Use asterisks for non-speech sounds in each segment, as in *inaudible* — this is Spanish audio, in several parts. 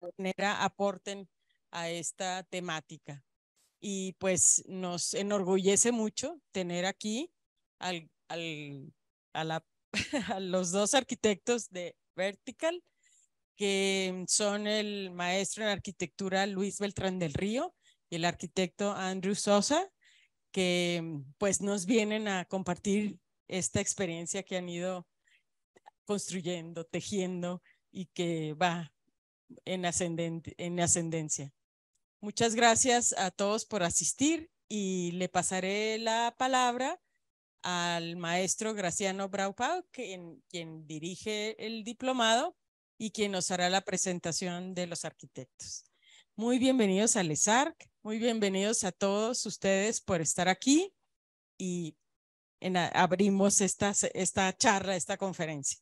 manera aporten a esta temática. Y pues nos enorgullece mucho tener aquí al, al, a, la, *laughs* los dos arquitectos de Vertical, que son el maestro en arquitectura Luis Beltrán del Río y el arquitecto Andrew Sosa, que pues nos vienen a compartir esta experiencia que han ido construyendo, tejiendo y que va en, ascendente, en ascendencia. Muchas gracias a todos por asistir y le pasaré la palabra al maestro Graciano Braupau, quien, quien dirige el diplomado y quien nos hará la presentación de los arquitectos. Muy bienvenidos a LESARC, muy bienvenidos a todos ustedes por estar aquí y abrimos esta, esta charla, esta conferencia.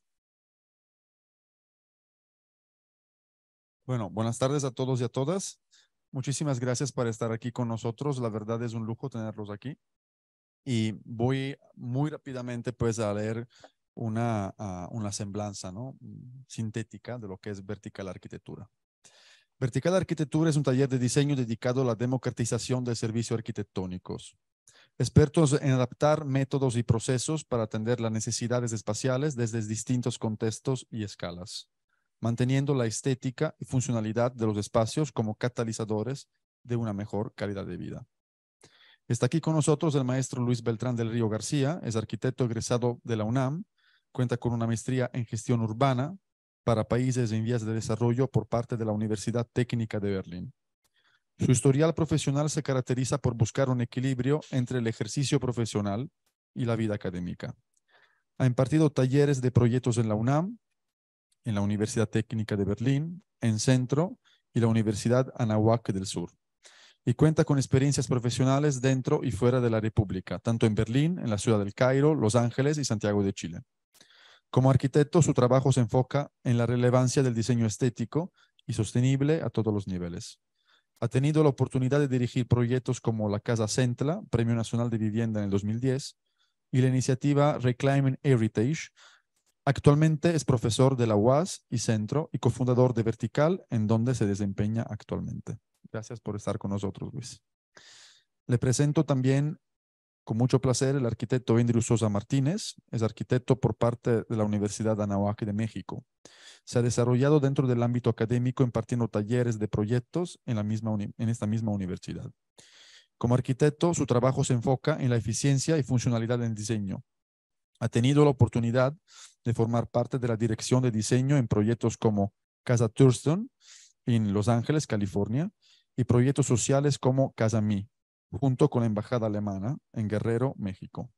Bueno, buenas tardes a todos y a todas. Muchísimas gracias por estar aquí con nosotros. La verdad es un lujo tenerlos aquí. Y voy muy rápidamente pues a leer una, uh, una semblanza ¿no? sintética de lo que es vertical arquitectura. Vertical Arquitectura es un taller de diseño dedicado a la democratización de servicios arquitectónicos. Expertos en adaptar métodos y procesos para atender las necesidades espaciales desde distintos contextos y escalas, manteniendo la estética y funcionalidad de los espacios como catalizadores de una mejor calidad de vida. Está aquí con nosotros el maestro Luis Beltrán del Río García, es arquitecto egresado de la UNAM, cuenta con una maestría en gestión urbana para países en vías de desarrollo por parte de la Universidad Técnica de Berlín. Su historial profesional se caracteriza por buscar un equilibrio entre el ejercicio profesional y la vida académica. Ha impartido talleres de proyectos en la UNAM, en la Universidad Técnica de Berlín, en Centro y la Universidad Anahuac del Sur. Y cuenta con experiencias profesionales dentro y fuera de la República, tanto en Berlín, en la ciudad del Cairo, Los Ángeles y Santiago de Chile. Como arquitecto, su trabajo se enfoca en la relevancia del diseño estético y sostenible a todos los niveles. Ha tenido la oportunidad de dirigir proyectos como la Casa Centla, Premio Nacional de Vivienda en el 2010, y la iniciativa Reclaiming Heritage. Actualmente es profesor de la UAS y Centro y cofundador de Vertical, en donde se desempeña actualmente. Gracias por estar con nosotros, Luis. Le presento también con mucho placer, el arquitecto Andrew Sosa Martínez es arquitecto por parte de la Universidad Anahuac de México. Se ha desarrollado dentro del ámbito académico impartiendo talleres de proyectos en, la misma en esta misma universidad. Como arquitecto, su trabajo se enfoca en la eficiencia y funcionalidad del diseño. Ha tenido la oportunidad de formar parte de la dirección de diseño en proyectos como Casa Thurston en Los Ángeles, California, y proyectos sociales como Casa Mi, junto con la Embajada Alemana en Guerrero, México.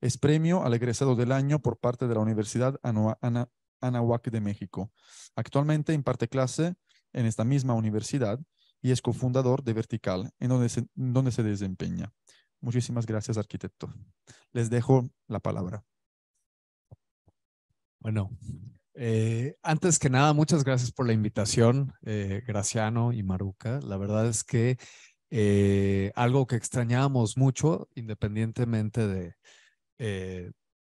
Es premio al egresado del año por parte de la Universidad Anahuac de México. Actualmente imparte clase en esta misma universidad y es cofundador de Vertical, en donde se, donde se desempeña. Muchísimas gracias, arquitecto. Les dejo la palabra. Bueno, eh, antes que nada, muchas gracias por la invitación, eh, Graciano y Maruca. La verdad es que eh, algo que extrañábamos mucho, independientemente de eh,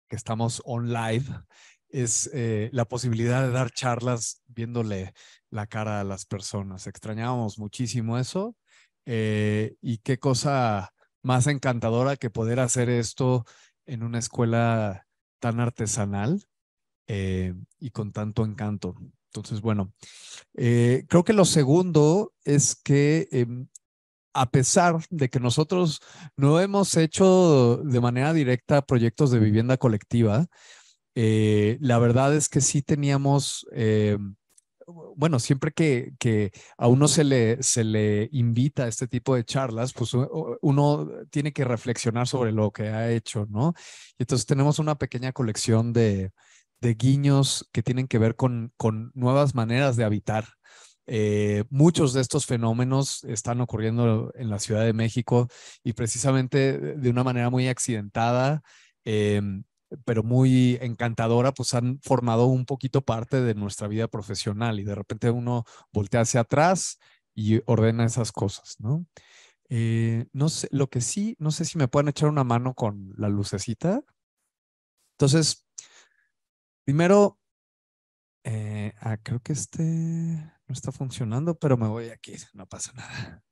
que estamos on live, es la posibilidad de dar charlas viéndole la cara a las personas. Extrañábamos muchísimo eso y qué cosa más encantadora que poder hacer esto en una escuela tan artesanal y con tanto encanto. Entonces, bueno, creo que lo segundo es que em, a pesar de que nosotros no hemos hecho de manera directa proyectos de vivienda colectiva, eh, la verdad es que sí teníamos, eh, bueno, siempre que, que, a uno se le, se le invita a este tipo de charlas, pues uno tiene que reflexionar sobre lo que ha hecho, ¿no? Y entonces tenemos una pequeña colección de, de guiños que tienen que ver con, con nuevas maneras de habitar eh, muchos de estos fenómenos están ocurriendo en la Ciudad de México y precisamente de una manera muy accidentada, em, pero muy encantadora, pues han formado un poquito parte de nuestra vida profesional y de repente uno voltea hacia atrás y ordena esas cosas, ¿no? Eh, no sé, lo que sí, no sé si me pueden echar una mano con la lucecita. Entonces, primero, eh, ah, creo que este... No está funcionando, pero me voy aquí, no pasa nada.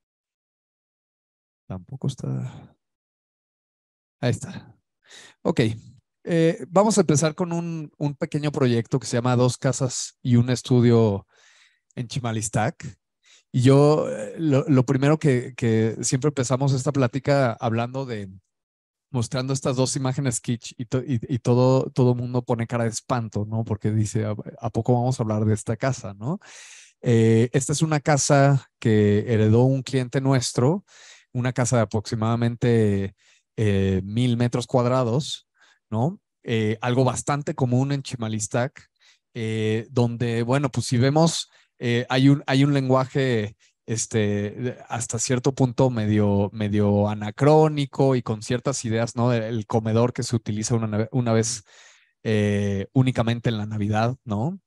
Tampoco está. Ahí está. Ok. Eh, vamos a empezar con un, un, pequeño proyecto que se llama Dos Casas y un Estudio en Chimalistac. Y yo, eh, lo, lo primero que, que, siempre empezamos esta plática hablando de, mostrando estas dos imágenes kitsch y, todo todo mundo pone cara de espanto, ¿no? Porque dice, ¿a, poco vamos a hablar de esta casa, no? Eh, esta es una casa que heredó un cliente nuestro, una casa de aproximadamente eh, mil metros cuadrados, ¿no? Eh, algo bastante común en Chimalistac, donde, bueno, pues si vemos, hay, un, hay un lenguaje este, hasta cierto punto medio, anacrónico y con ciertas ideas, ¿no? El comedor que se utiliza una, una vez eh, únicamente en la Navidad, ¿no?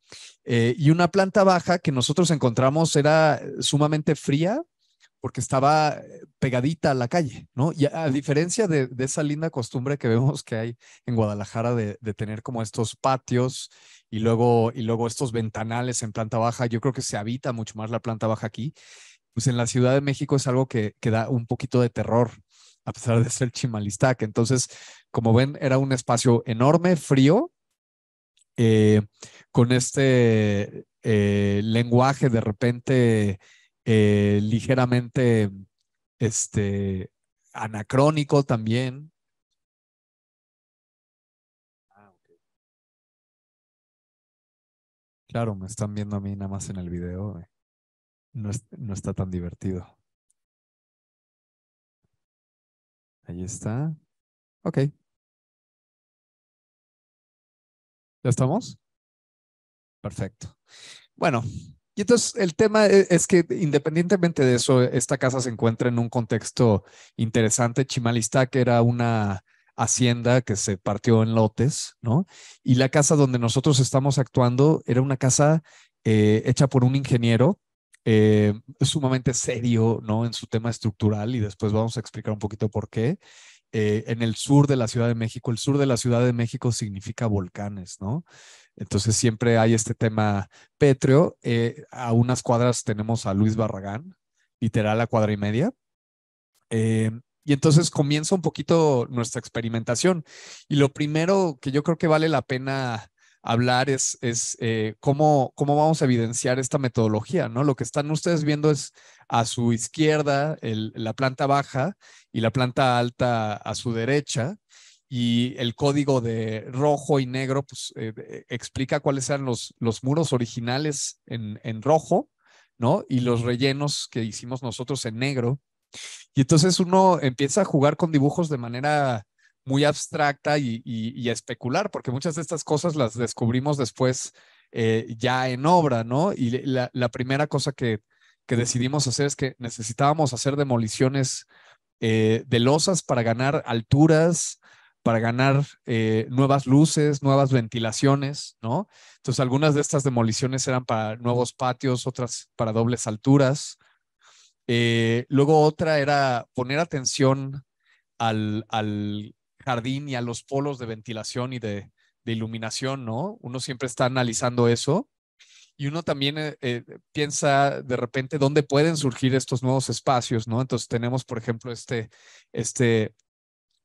Eh, y una planta baja que nosotros encontramos era sumamente fría porque estaba pegadita a la calle, ¿no? Y a, diferencia de, esa linda costumbre que vemos que hay en Guadalajara de, de, tener como estos patios y luego, y luego estos ventanales en planta baja, yo creo que se habita mucho más la planta baja aquí pues en la Ciudad de México es algo que, que da un poquito de terror, a pesar de ser Chimalistac. Entonces, como ven, era un espacio enorme, frío, eh, con este eh, lenguaje de repente eh, ligeramente este, anacrónico también. Ah, claro, me están viendo a mí nada más en el video no, está tan divertido. Ahí está. Ok. ¿Ya estamos? Perfecto. Bueno, y entonces el tema e, es que independientemente de eso, esta casa se encuentra en un contexto interesante. Chimalista, que era una hacienda que se partió en lotes, ¿no? Y la casa donde nosotros estamos actuando era una casa eh, hecha por un ingeniero eh, sumamente serio ¿no? en su tema estructural y después vamos a explicar un poquito por qué. Eh, en el sur de la Ciudad de México, el sur de la Ciudad de México significa volcanes, ¿no? Entonces siempre hay este tema pétreo. Eh, a unas cuadras tenemos a Luis Barragán, literal a cuadra y media. y entonces comienza un poquito nuestra experimentación. Y lo primero que yo creo que vale la pena hablar es, es eh, cómo, cómo vamos a evidenciar esta metodología, ¿no? Lo que están ustedes viendo es a su izquierda la planta baja y la planta alta a su derecha y el código de rojo y negro pues, eh, explica cuáles eran los, los muros originales en, en rojo, ¿no? Y los rellenos que hicimos nosotros en negro. Y entonces uno empieza a jugar con dibujos de manera muy abstracta y, especular, porque muchas de estas cosas las descubrimos después eh, ya en obra, ¿no? Y la, primera cosa que, que, decidimos hacer es que necesitábamos hacer demoliciones eh, de losas para ganar alturas, para ganar eh, nuevas luces, nuevas ventilaciones, ¿no? Entonces, algunas de estas demoliciones eran para nuevos patios, otras para dobles alturas. luego otra era poner atención al, al, jardín y a los polos de ventilación y de, iluminación, ¿no? Uno siempre está analizando eso y uno también eh, eh, piensa de repente dónde pueden surgir estos nuevos espacios, ¿no? Entonces tenemos, por ejemplo, este, este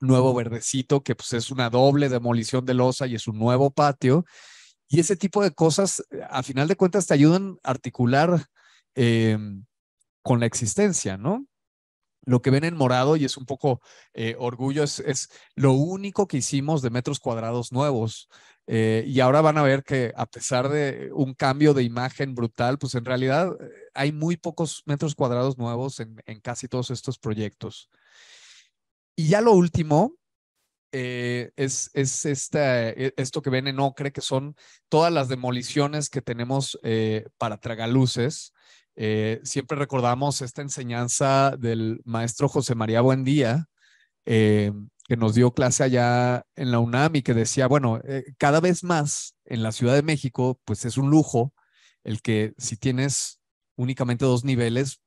nuevo verdecito que pues es una doble demolición de losa y es un nuevo patio. Y ese tipo de cosas, a final de cuentas, te ayudan a articular em, con la existencia, ¿no? Lo que ven en morado, y es un poco eh, orgullo, es, lo único que hicimos de metros cuadrados nuevos. Eh, y ahora van a ver que a pesar de un cambio de imagen brutal, pues en realidad eh, hay muy pocos metros cuadrados nuevos en, casi todos estos proyectos. Y ya lo último es, es e, esto que ven en ocre, que son todas las demoliciones que tenemos para tragaluces. Eh, siempre recordamos esta enseñanza del maestro José María Buendía, eh, que nos dio clase allá en la UNAM y que decía, bueno, eh, cada vez más en la Ciudad de México, pues es un lujo el que si tienes únicamente dos niveles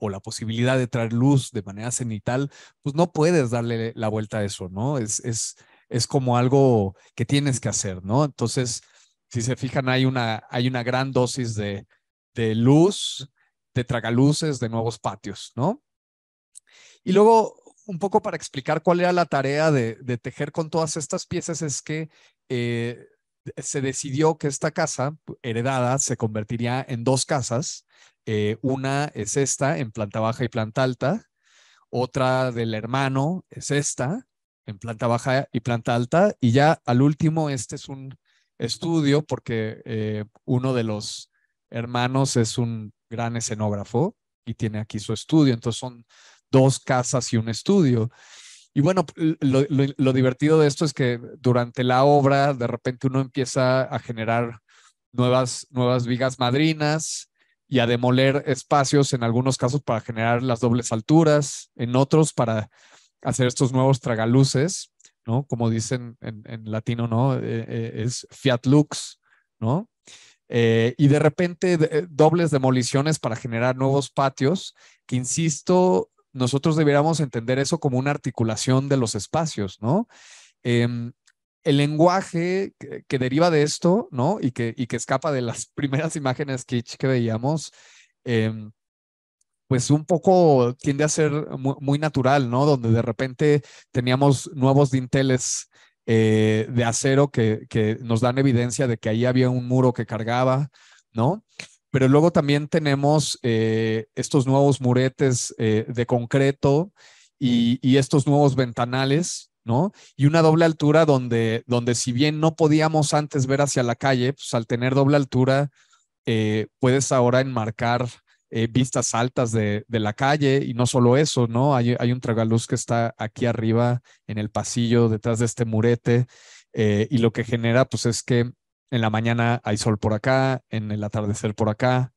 o la posibilidad de traer luz de manera cenital, pues no puedes darle la vuelta a eso, ¿no? Es, es, es como algo que tienes que hacer, ¿no? Entonces, si se fijan, hay una, hay una gran dosis de, de luz, de tragaluces, de nuevos patios, ¿no? Y luego, un poco para explicar cuál era la tarea de, tejer con todas estas piezas, es que eh, se decidió que esta casa heredada se convertiría en dos casas. Eh, una es esta, en planta baja y planta alta. Otra del hermano es esta, en planta baja y planta alta. Y ya al último, este es un estudio porque eh, uno de los hermanos es un gran escenógrafo y tiene aquí su estudio. Entonces son dos casas y un estudio. Y bueno, lo, divertido de esto es que durante la obra de repente uno empieza a generar nuevas, nuevas vigas madrinas y a demoler espacios en algunos casos para generar las dobles alturas, en otros para hacer estos nuevos tragaluces, ¿no? Como dicen en, latino, ¿no? Eh, eh, es Fiat Lux, ¿no? Eh, y de repente dobles demoliciones para generar nuevos patios, que insisto, nosotros deberíamos entender eso como una articulación de los espacios, ¿no? El lenguaje que, deriva de esto, ¿no? Y que, y que escapa de las *laughs* primeras imágenes kitsch que veíamos, em, pues un poco tiende a ser muy, natural, ¿no? Donde de repente teníamos nuevos dinteles eh, de acero que, que, nos dan evidencia de que ahí había un muro que cargaba, ¿no? pero luego también tenemos eh, estos nuevos muretes eh, de concreto y, estos nuevos ventanales, ¿no? Y una doble altura donde, donde si bien no podíamos antes ver hacia la calle, pues al tener doble altura, eh, puedes ahora enmarcar vistas altas de, la calle y no solo eso, ¿no? Hay, hay un tragaluz que está aquí arriba en el pasillo detrás de este murete y lo que genera pues es que en la mañana hay sol por acá, en el atardecer por acá.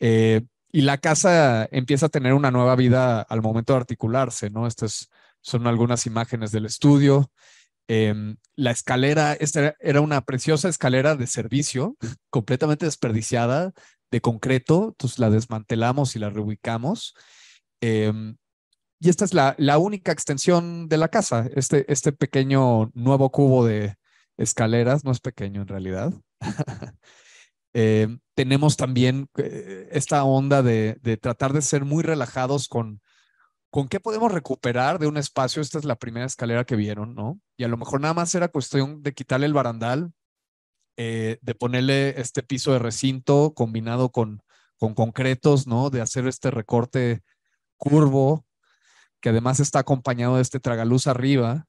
Eh, y la casa empieza a tener una nueva vida al momento de articularse, ¿no? Estas son algunas imágenes del estudio. Em, la escalera, esta era una preciosa escalera de servicio, completamente desperdiciada, de concreto, entonces la desmantelamos y la reubicamos. Em, y esta es la, la, única extensión de la casa, este, este pequeño nuevo cubo de, escaleras, no es pequeño en realidad. *laughs* Eh, tenemos también eh, esta onda de, tratar de ser muy relajados con, con qué podemos recuperar de un espacio. Esta es la primera escalera que vieron, ¿no? Y a lo mejor nada más era cuestión de quitarle el barandal, eh, de ponerle este piso de recinto combinado con, con concretos, ¿no? De hacer este recorte curvo, que además está acompañado de este tragaluz arriba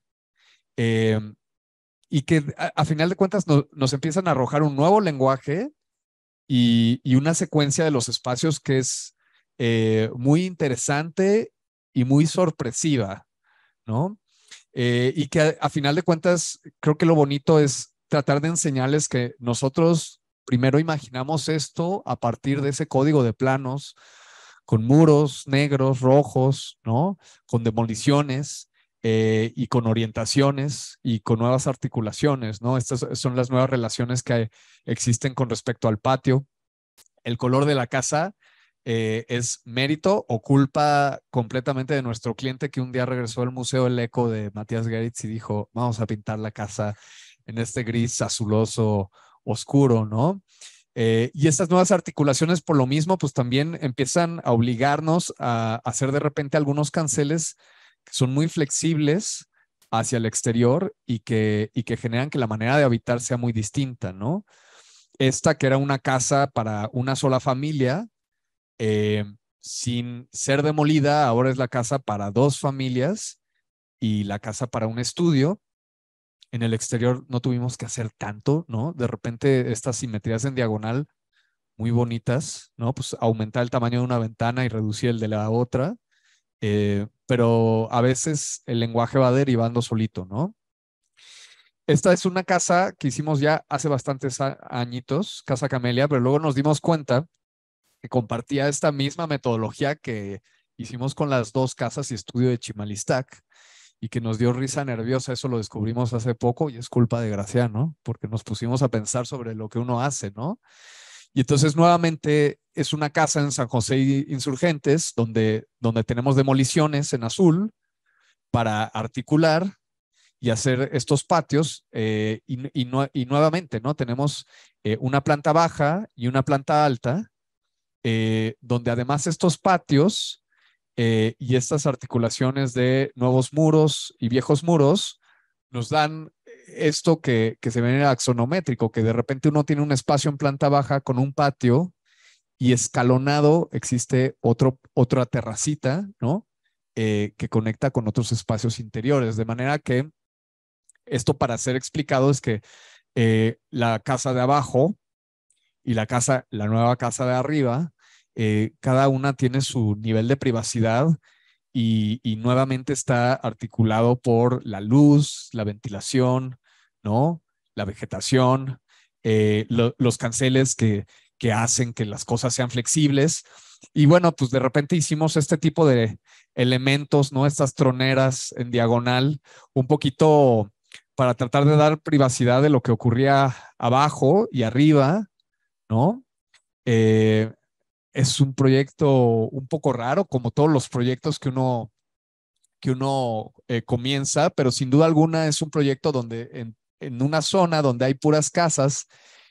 y que a, final de cuentas nos empiezan a arrojar un nuevo lenguaje y, una secuencia de los espacios que es eh, muy interesante y muy sorpresiva, ¿no? Eh, y que a, final de cuentas creo que lo bonito es tratar de enseñarles que nosotros primero imaginamos esto a partir de ese código de planos con muros negros, rojos, ¿no? Con demoliciones eh, y con orientaciones y con nuevas articulaciones, ¿no? Estas son las nuevas relaciones que existen con respecto al patio. El color de la casa eh, es mérito o culpa completamente de nuestro cliente que un día regresó al Museo El Eco de Matías Geritz y dijo, vamos a pintar la casa en este gris azuloso oscuro, ¿no? Eh, y estas nuevas articulaciones, por lo mismo, pues también empiezan a obligarnos a hacer de repente algunos canceles son muy flexibles hacia el exterior y que, y que generan que la manera de habitar sea muy distinta, ¿no? Esta que era una casa para una sola familia, eh, sin ser demolida, ahora es la casa para dos familias y la casa para un estudio. En el exterior no tuvimos que hacer tanto, ¿no? De repente estas simetrías en diagonal muy bonitas, ¿no? Pues aumentar el tamaño de una ventana y reducir el de la otra. Eh, pero a veces el lenguaje va derivando solito, ¿no? Esta es una casa que hicimos ya hace bastantes añitos, Casa Camelia, pero luego nos dimos cuenta que compartía esta misma metodología que hicimos con las dos casas y estudio de Chimalistac y que nos dio risa nerviosa, eso lo descubrimos hace poco y es culpa de Graciano, porque nos pusimos a pensar sobre lo que uno hace, ¿no? Y entonces nuevamente es una casa en San José Insurgentes donde, donde tenemos demoliciones en azul para articular y hacer estos patios. Eh, y, y, nuevamente, ¿no? Tenemos eh, una planta baja y una planta alta, eh, donde además estos patios eh, y estas articulaciones de nuevos muros y viejos muros nos dan esto que, que se ve axonométrico, que de repente uno tiene un espacio en planta baja con un patio y escalonado existe otro, otra terracita, ¿no? Eh, que conecta con otros espacios interiores, de manera que esto para ser explicado es que la casa de abajo y la casa, la nueva casa de arriba, eh, cada una tiene su nivel de privacidad y, nuevamente está articulado por la luz, la ventilación, ¿no? La vegetación, eh, los canceles que, que hacen que las cosas sean flexibles. Y bueno, pues de repente hicimos este tipo de elementos, ¿no? Estas troneras en diagonal, un poquito para tratar de dar privacidad de lo que ocurría abajo y arriba, ¿no? Eh, es un proyecto un poco raro, como todos los proyectos que uno, que uno eh, comienza, pero sin duda alguna es un proyecto donde en, en, una zona donde hay puras casas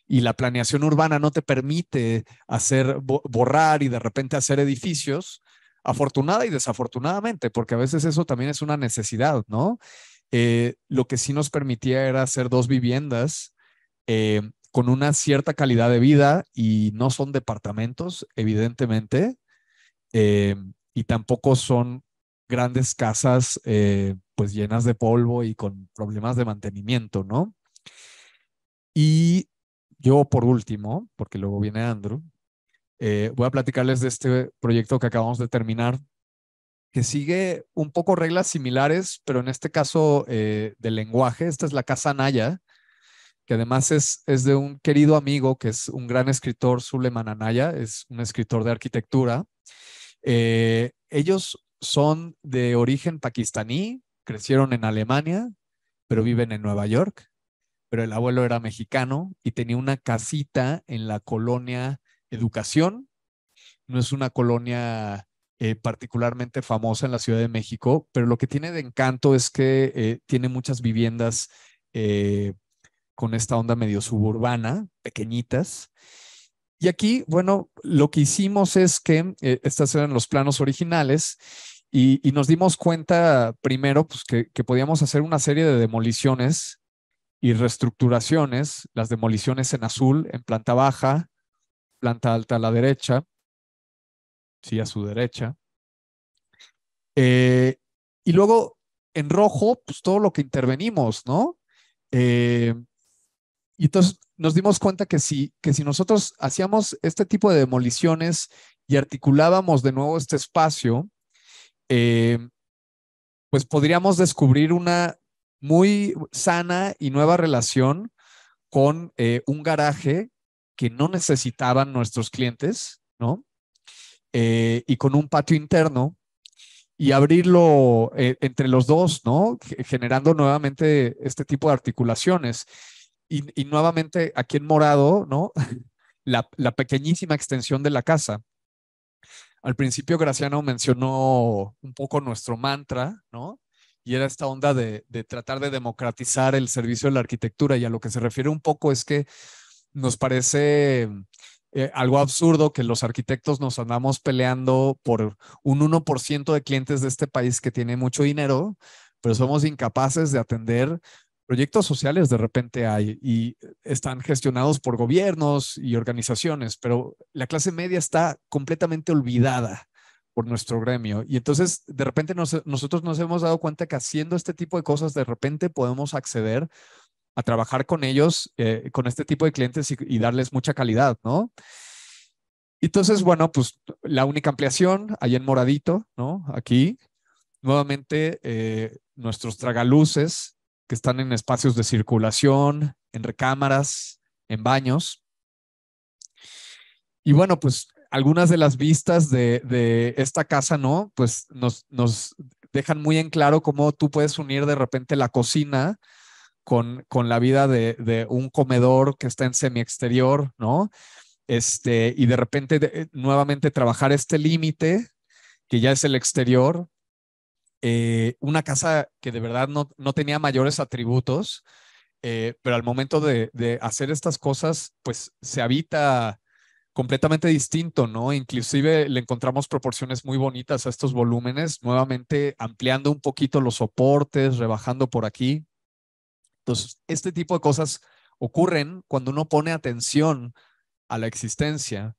y la planeación urbana no te permite hacer, borrar y de repente hacer edificios, afortunada y desafortunadamente, porque a veces eso también es una necesidad, ¿no? Eh, lo que sí nos permitía era hacer dos viviendas eh, con una cierta calidad de vida y no son departamentos, evidentemente, eh, y tampoco son grandes casas pues llenas de polvo y con problemas de mantenimiento, ¿no? Y yo por último, porque luego viene Andrew, voy a platicarles de este proyecto que acabamos de terminar que sigue un poco reglas similares, pero en este caso eh, del lenguaje. Esta es la Casa Naya, que además es, es de un querido amigo que es un gran escritor, Suleiman Anaya, es un escritor de arquitectura. Eh, ellos son de origen pakistaní, crecieron en Alemania, pero viven en Nueva York. Pero el abuelo era mexicano y tenía una casita en la colonia Educación. No es una colonia eh, particularmente famosa en la Ciudad de México, pero lo que tiene de encanto es que eh, tiene muchas viviendas eh, con esta onda medio suburbana, pequeñitas. Y aquí, bueno, lo que hicimos es que estas eran los planos originales y, nos dimos cuenta primero pues, que, que podíamos hacer una serie de demoliciones y reestructuraciones, las demoliciones en azul, en planta baja, planta alta a la derecha, sí, a su derecha. Eh, y luego en rojo, pues todo lo que intervenimos, ¿no? Eh, y entonces nos dimos cuenta que si, que si nosotros hacíamos este tipo de demoliciones y articulábamos de nuevo este espacio, eh, pues podríamos descubrir una muy sana y nueva relación con un garaje que no necesitaban nuestros clientes, ¿no? Eh, y con un patio interno y abrirlo eh, entre los dos, ¿no? Generando nuevamente este tipo de articulaciones. Y, nuevamente aquí en morado, ¿no? *laughs* La, pequeñísima extensión de la casa. Al principio Graciano mencionó un poco nuestro mantra, ¿no? Y era esta onda de, de tratar de democratizar el servicio de la arquitectura y a lo que se refiere un poco es que nos parece eh, algo absurdo que los arquitectos nos andamos peleando por un 1% de clientes de este país que tiene mucho dinero, pero somos incapaces de atender proyectos sociales de repente hay y están gestionados por gobiernos y organizaciones, pero la clase media está completamente olvidada por nuestro gremio. Y entonces, de repente nosotros nos hemos dado cuenta que haciendo este tipo de cosas, de repente podemos acceder a trabajar con ellos, eh, con este tipo de clientes y, darles mucha calidad, ¿no? Entonces, bueno, pues la única ampliación, ahí en moradito, ¿no? Aquí, nuevamente, eh, nuestros tragaluces que están en espacios de circulación, en recámaras, en baños. Y bueno, pues algunas de las vistas de, de esta casa, ¿no? Pues nos, nos dejan muy en claro cómo tú puedes unir de repente la cocina con, con la vida de, de, un comedor que está en semi-exterior, ¿no? Este, y de repente nuevamente trabajar este límite, que ya es el exterior, eh, una casa que de verdad no, no tenía mayores atributos, eh, pero al momento de, de, hacer estas cosas, pues se habita completamente distinto, ¿no? Inclusive le encontramos proporciones muy bonitas a estos volúmenes, nuevamente ampliando un poquito los soportes, rebajando por aquí. Entonces, este tipo de cosas ocurren cuando uno pone atención a la existencia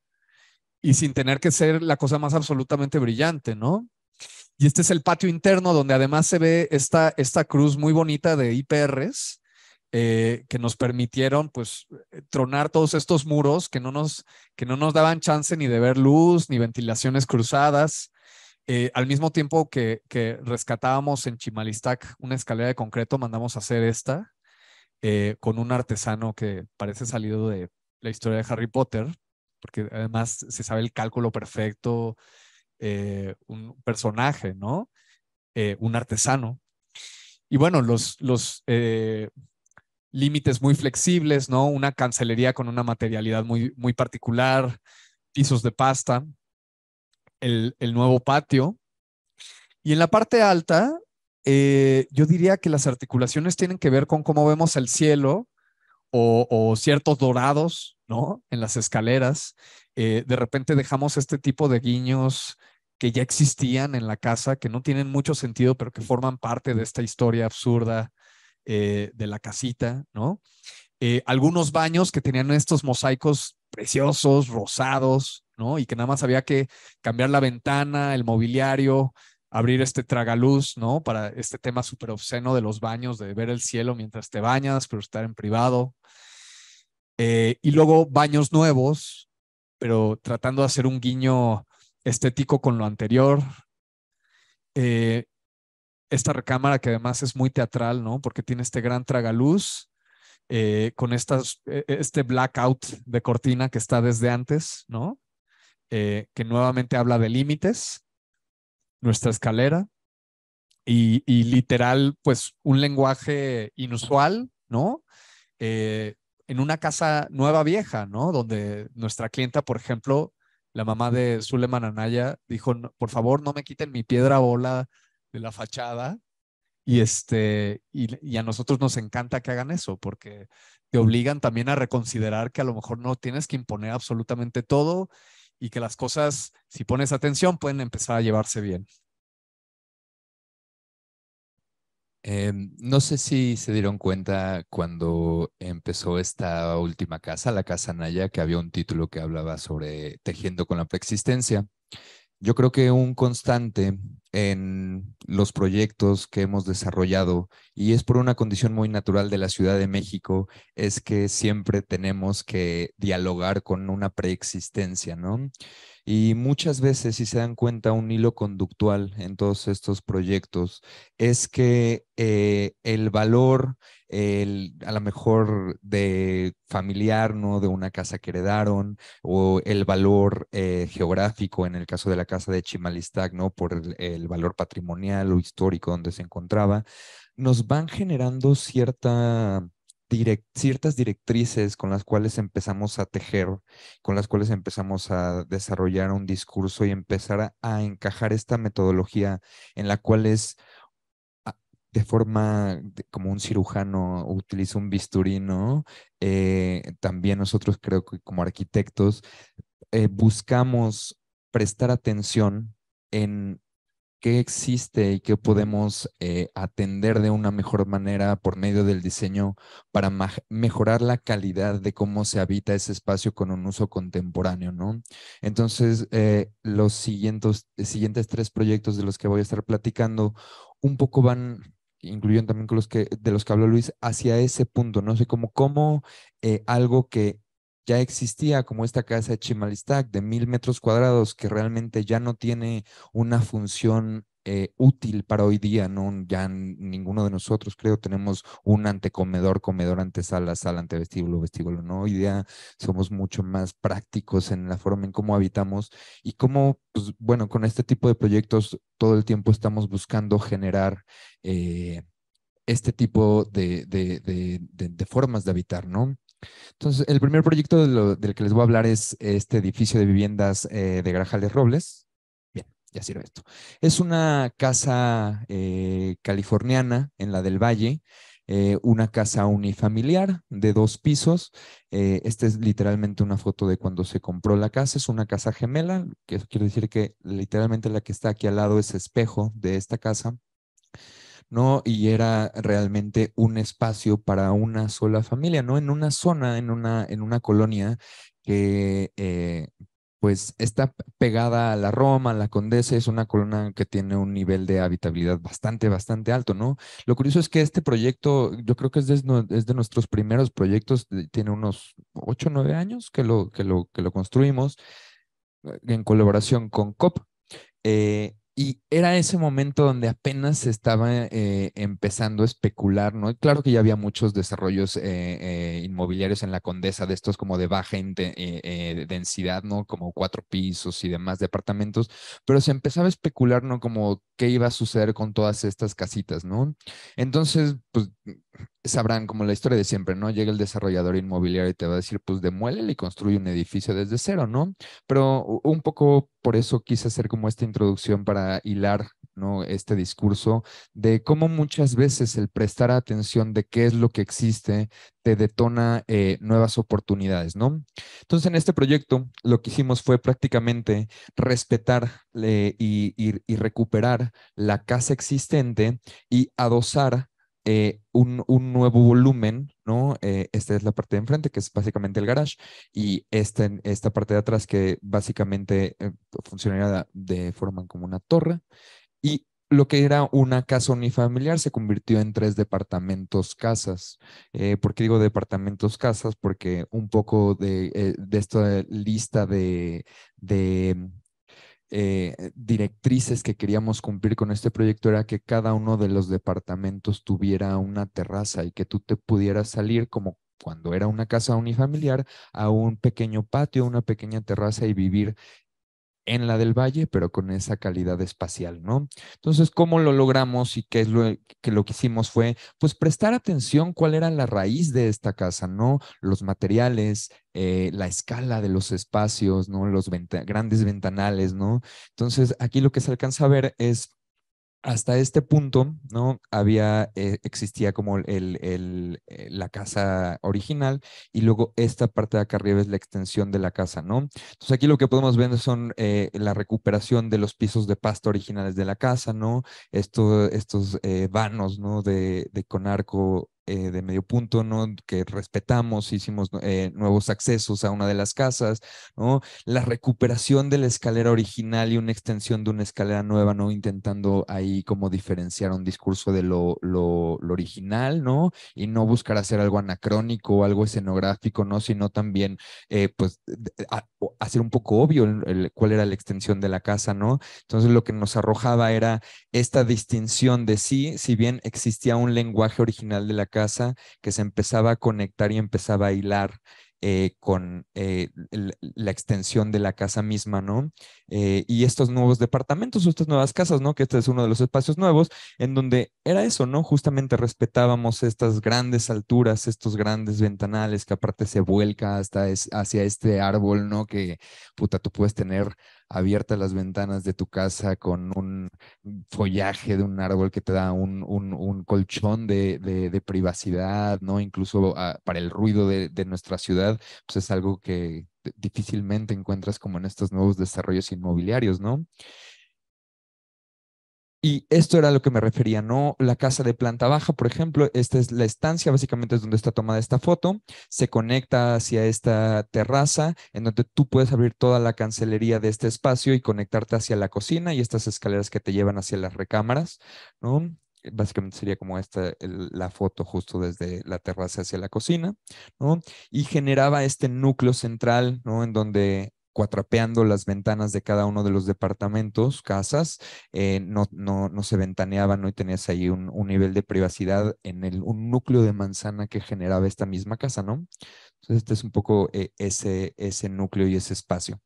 y sin tener que ser la cosa más absolutamente brillante, ¿no? Y este es el patio interno donde además se ve esta, esta cruz muy bonita de IPRs eh, que nos permitieron pues tronar todos estos muros que no nos, que no nos daban chance ni de ver luz ni ventilaciones cruzadas. Eh, al mismo tiempo que, que, rescatábamos en Chimalistac una escalera de concreto, mandamos a hacer esta eh, con un artesano que parece salido de la historia de Harry Potter, porque además se sabe el cálculo perfecto, eh, un personaje, ¿no? Eh, un artesano. Y bueno, los, los eh, límites muy flexibles, ¿no? Una cancelería con una materialidad muy, muy particular, pisos de pasta, el, el nuevo patio. Y en la parte alta, yo diría que las articulaciones tienen que ver con cómo vemos el cielo o, o ciertos dorados, ¿no? En las escaleras. de repente dejamos este tipo de guiños que ya existían en la casa, que no tienen mucho sentido, pero que forman parte de esta historia absurda eh, de la casita, ¿no? Eh, algunos baños que tenían estos mosaicos preciosos, rosados, ¿no? Y que nada más había que cambiar la ventana, el mobiliario, abrir este tragaluz, ¿no? Para este tema súper obsceno de los baños, de ver el cielo mientras te bañas, pero estar en privado. Eh, y luego baños nuevos, pero tratando de hacer un guiño estético con lo anterior. Eh, esta recámara que además es muy teatral, ¿no? Porque tiene este gran tragaluz eh, con estas, e, e, este blackout de cortina que está desde antes, ¿no? Eh, que nuevamente habla de límites, nuestra escalera y, y, literal, pues un lenguaje inusual, ¿no? en una casa nueva vieja, ¿no? Donde nuestra clienta, por ejemplo, la mamá de Suleman Anaya dijo, por favor, no me quiten mi piedra bola de la fachada. Y, este, y, a nosotros nos encanta que hagan eso, porque te obligan también a reconsiderar que a lo mejor no tienes que imponer absolutamente todo y que las cosas, si pones atención, pueden empezar a llevarse bien. Em, no sé si se dieron cuenta cuando empezó esta última casa, la Casa Naya, que había un título que hablaba sobre tejiendo con la preexistencia. Yo creo que un constante en los proyectos que hemos desarrollado, y es por una condición muy natural de la Ciudad de México, es que siempre tenemos que dialogar con una preexistencia, ¿no? Y muchas veces, si se dan cuenta, un hilo conductual en todos estos proyectos es que eh, el valor, el, a lo mejor de familiar, ¿no? De una casa que heredaron, o el valor eh, geográfico, en el caso de la casa de Chimalistac, ¿no? Por el valor patrimonial o histórico donde se encontraba, nos van generando cierta ciertas directrices con las cuales empezamos a tejer, con las cuales empezamos a desarrollar un discurso y empezar a, encajar esta metodología en la cual es de forma como un cirujano utiliza un bisturí, ¿no? Eh, también nosotros creo que como arquitectos eh, buscamos prestar atención en qué existe y qué podemos eh, atender de una mejor manera por medio del diseño para mejorar la calidad de cómo se habita ese espacio con un uso contemporáneo, ¿no? Entonces, eh, los siguientes, siguientes tres proyectos de los que voy a estar platicando un poco van incluyendo también con los que, de los que habló Luis, hacia ese punto, ¿no? sé, como cómo eh, algo que ya existía como esta casa de Chimalistac de mil metros cuadrados que realmente ya no tiene una función eh, útil para hoy día, ¿no? Ya ninguno de nosotros, creo, tenemos un antecomedor, comedor, antesala, sala, antevestíbulo, vestíbulo, ¿no? Hoy día somos mucho más prácticos en la forma en cómo habitamos y cómo, pues, bueno, con este tipo de proyectos todo el tiempo estamos buscando generar eh, este tipo de, de formas de habitar, ¿no? Entonces, el primer proyecto del que les voy a hablar es este edificio de viviendas eh, de Grajales Robles. Ya sirve esto. Es una casa eh, californiana en la del Valle. eh, una casa unifamiliar de dos pisos. Eh, esta es literalmente una foto de cuando se compró la casa. Es una casa gemela, que quiere decir que literalmente la que está aquí al lado es espejo de esta casa. ¿no? Y era realmente un espacio para una sola familia, ¿no? En una zona, en una, en una colonia que pues está pegada a la Roma, a la Condesa, es una colonia que tiene un nivel de habitabilidad bastante, bastante alto, ¿no? Lo curioso es que este proyecto, yo creo que es de, de nuestros primeros proyectos, tiene unos 8 o 9 años que lo, que lo, que lo construimos eh, en colaboración con COP. Eh, y era ese momento donde apenas se estaba eh, empezando a especular, ¿no? claro que ya había muchos desarrollos eh, eh, inmobiliarios en la Condesa, de estos como de baja densidad, ¿no? Como cuatro pisos y demás departamentos, pero se empezaba a especular, ¿no? Como qué iba a suceder con todas estas casitas, ¿no? Entonces, pues sabrán como la historia de siempre, ¿no? Llega el desarrollador inmobiliario y te va a decir, pues demuélele y construye un edificio desde cero, ¿no? Pero un poco por eso quise hacer como esta introducción para hilar, ¿no? Este discurso de cómo muchas veces el prestar atención de qué es lo que existe te detona eh, nuevas oportunidades, ¿no? Entonces, en este proyecto, lo que hicimos fue prácticamente respetar y, y recuperar la casa existente y adosar eh, un, nuevo volumen, ¿no? Eh, esta es la parte de enfrente, que es básicamente el garage, y esta, esta parte de atrás, que básicamente eh, funcionaría de forma como una torre, y lo que era una casa unifamiliar se convirtió en tres departamentos casas. ¿Por qué digo departamentos casas? Porque un poco de, de esta lista de, de eh, directrices que queríamos cumplir con este proyecto era que cada uno de los departamentos tuviera una terraza y que tú te pudieras salir como cuando era una casa unifamiliar a un pequeño patio, una pequeña terraza y vivir en la del valle, pero con esa calidad espacial, ¿no? Entonces, ¿cómo lo logramos y qué es lo que lo que hicimos fue, pues, prestar atención cuál era la raíz de esta casa, ¿no? Los materiales, eh, la escala de los espacios, ¿no? Los grandes ventanales, ¿no? Entonces, aquí lo que se alcanza a ver es hasta este punto, ¿no? Había, eh, existía como el, el, eh, la casa original y luego esta parte de acá arriba es la extensión de la casa, ¿no? Entonces aquí lo que podemos ver son eh, la recuperación de los pisos de pasto originales de la casa, ¿no? Esto, estos vanos, ¿no? De, de con arco eh, de medio punto, ¿no? Que respetamos, hicimos eh, nuevos accesos a una de las casas, ¿no? La recuperación de la escalera original y una extensión de una escalera nueva, ¿no? Intentando ahí como diferenciar un discurso de lo, lo, original, ¿no? Y no buscar hacer algo anacrónico algo escenográfico, ¿no? Sino también, eh, pues, hacer un poco obvio cuál era la extensión de la casa, ¿no? Entonces lo que nos arrojaba era esta distinción de sí, si bien existía un lenguaje original de la casa que se empezaba a conectar y empezaba a hilar eh, con eh, la extensión de la casa misma, ¿no? Eh, y estos nuevos departamentos, estas nuevas casas, ¿no? Que este es uno de los espacios nuevos, en donde era eso, ¿no? Justamente respetábamos estas grandes alturas, estos grandes ventanales que aparte se vuelca hasta hacia este árbol, ¿no? Que, puta, tú puedes tener abiertas las ventanas de tu casa con un follaje de un árbol que te da un, un, colchón de, de, privacidad, ¿no? Incluso ah, para el ruido de, de, nuestra ciudad, pues es algo que difícilmente encuentras como en estos nuevos desarrollos inmobiliarios, ¿no? Y esto era a lo que me refería, ¿no? La casa de planta baja, por ejemplo, esta es la estancia, básicamente es donde está tomada esta foto, se conecta hacia esta terraza, en donde tú puedes abrir toda la cancelería de este espacio y conectarte hacia la cocina y estas escaleras que te llevan hacia las recámaras, ¿no? Básicamente sería como esta, la foto justo desde la terraza hacia la cocina, ¿no? Y generaba este núcleo central, ¿no? En donde cuatrapeando las ventanas de cada uno de los departamentos, casas, eh, no, no, no, se ventaneaban, ¿no? Y tenías ahí un, nivel de privacidad en el, un núcleo de manzana que generaba esta misma casa, ¿no? Entonces, este es un poco eh, ese, ese núcleo y ese espacio.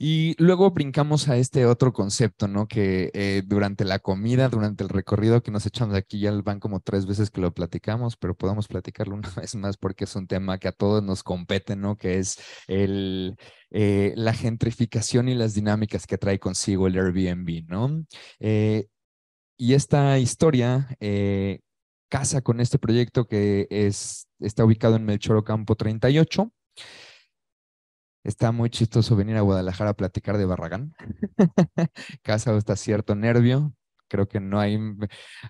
Y luego brincamos a este otro concepto, ¿no? Que eh, durante la comida, durante el recorrido que nos echamos aquí, ya van como tres veces que lo platicamos, pero podemos platicarlo *laughs* una vez más porque es un tema que a todos nos compete, ¿no? Que es el, eh, la gentrificación y las dinámicas que trae consigo el Airbnb, ¿no? Eh, y esta historia casa con este proyecto que es, está ubicado en Melchor Campo 38. Está muy chistoso venir a Guadalajara a platicar de Barragán. *laughs* casa hasta cierto nervio, creo que no hay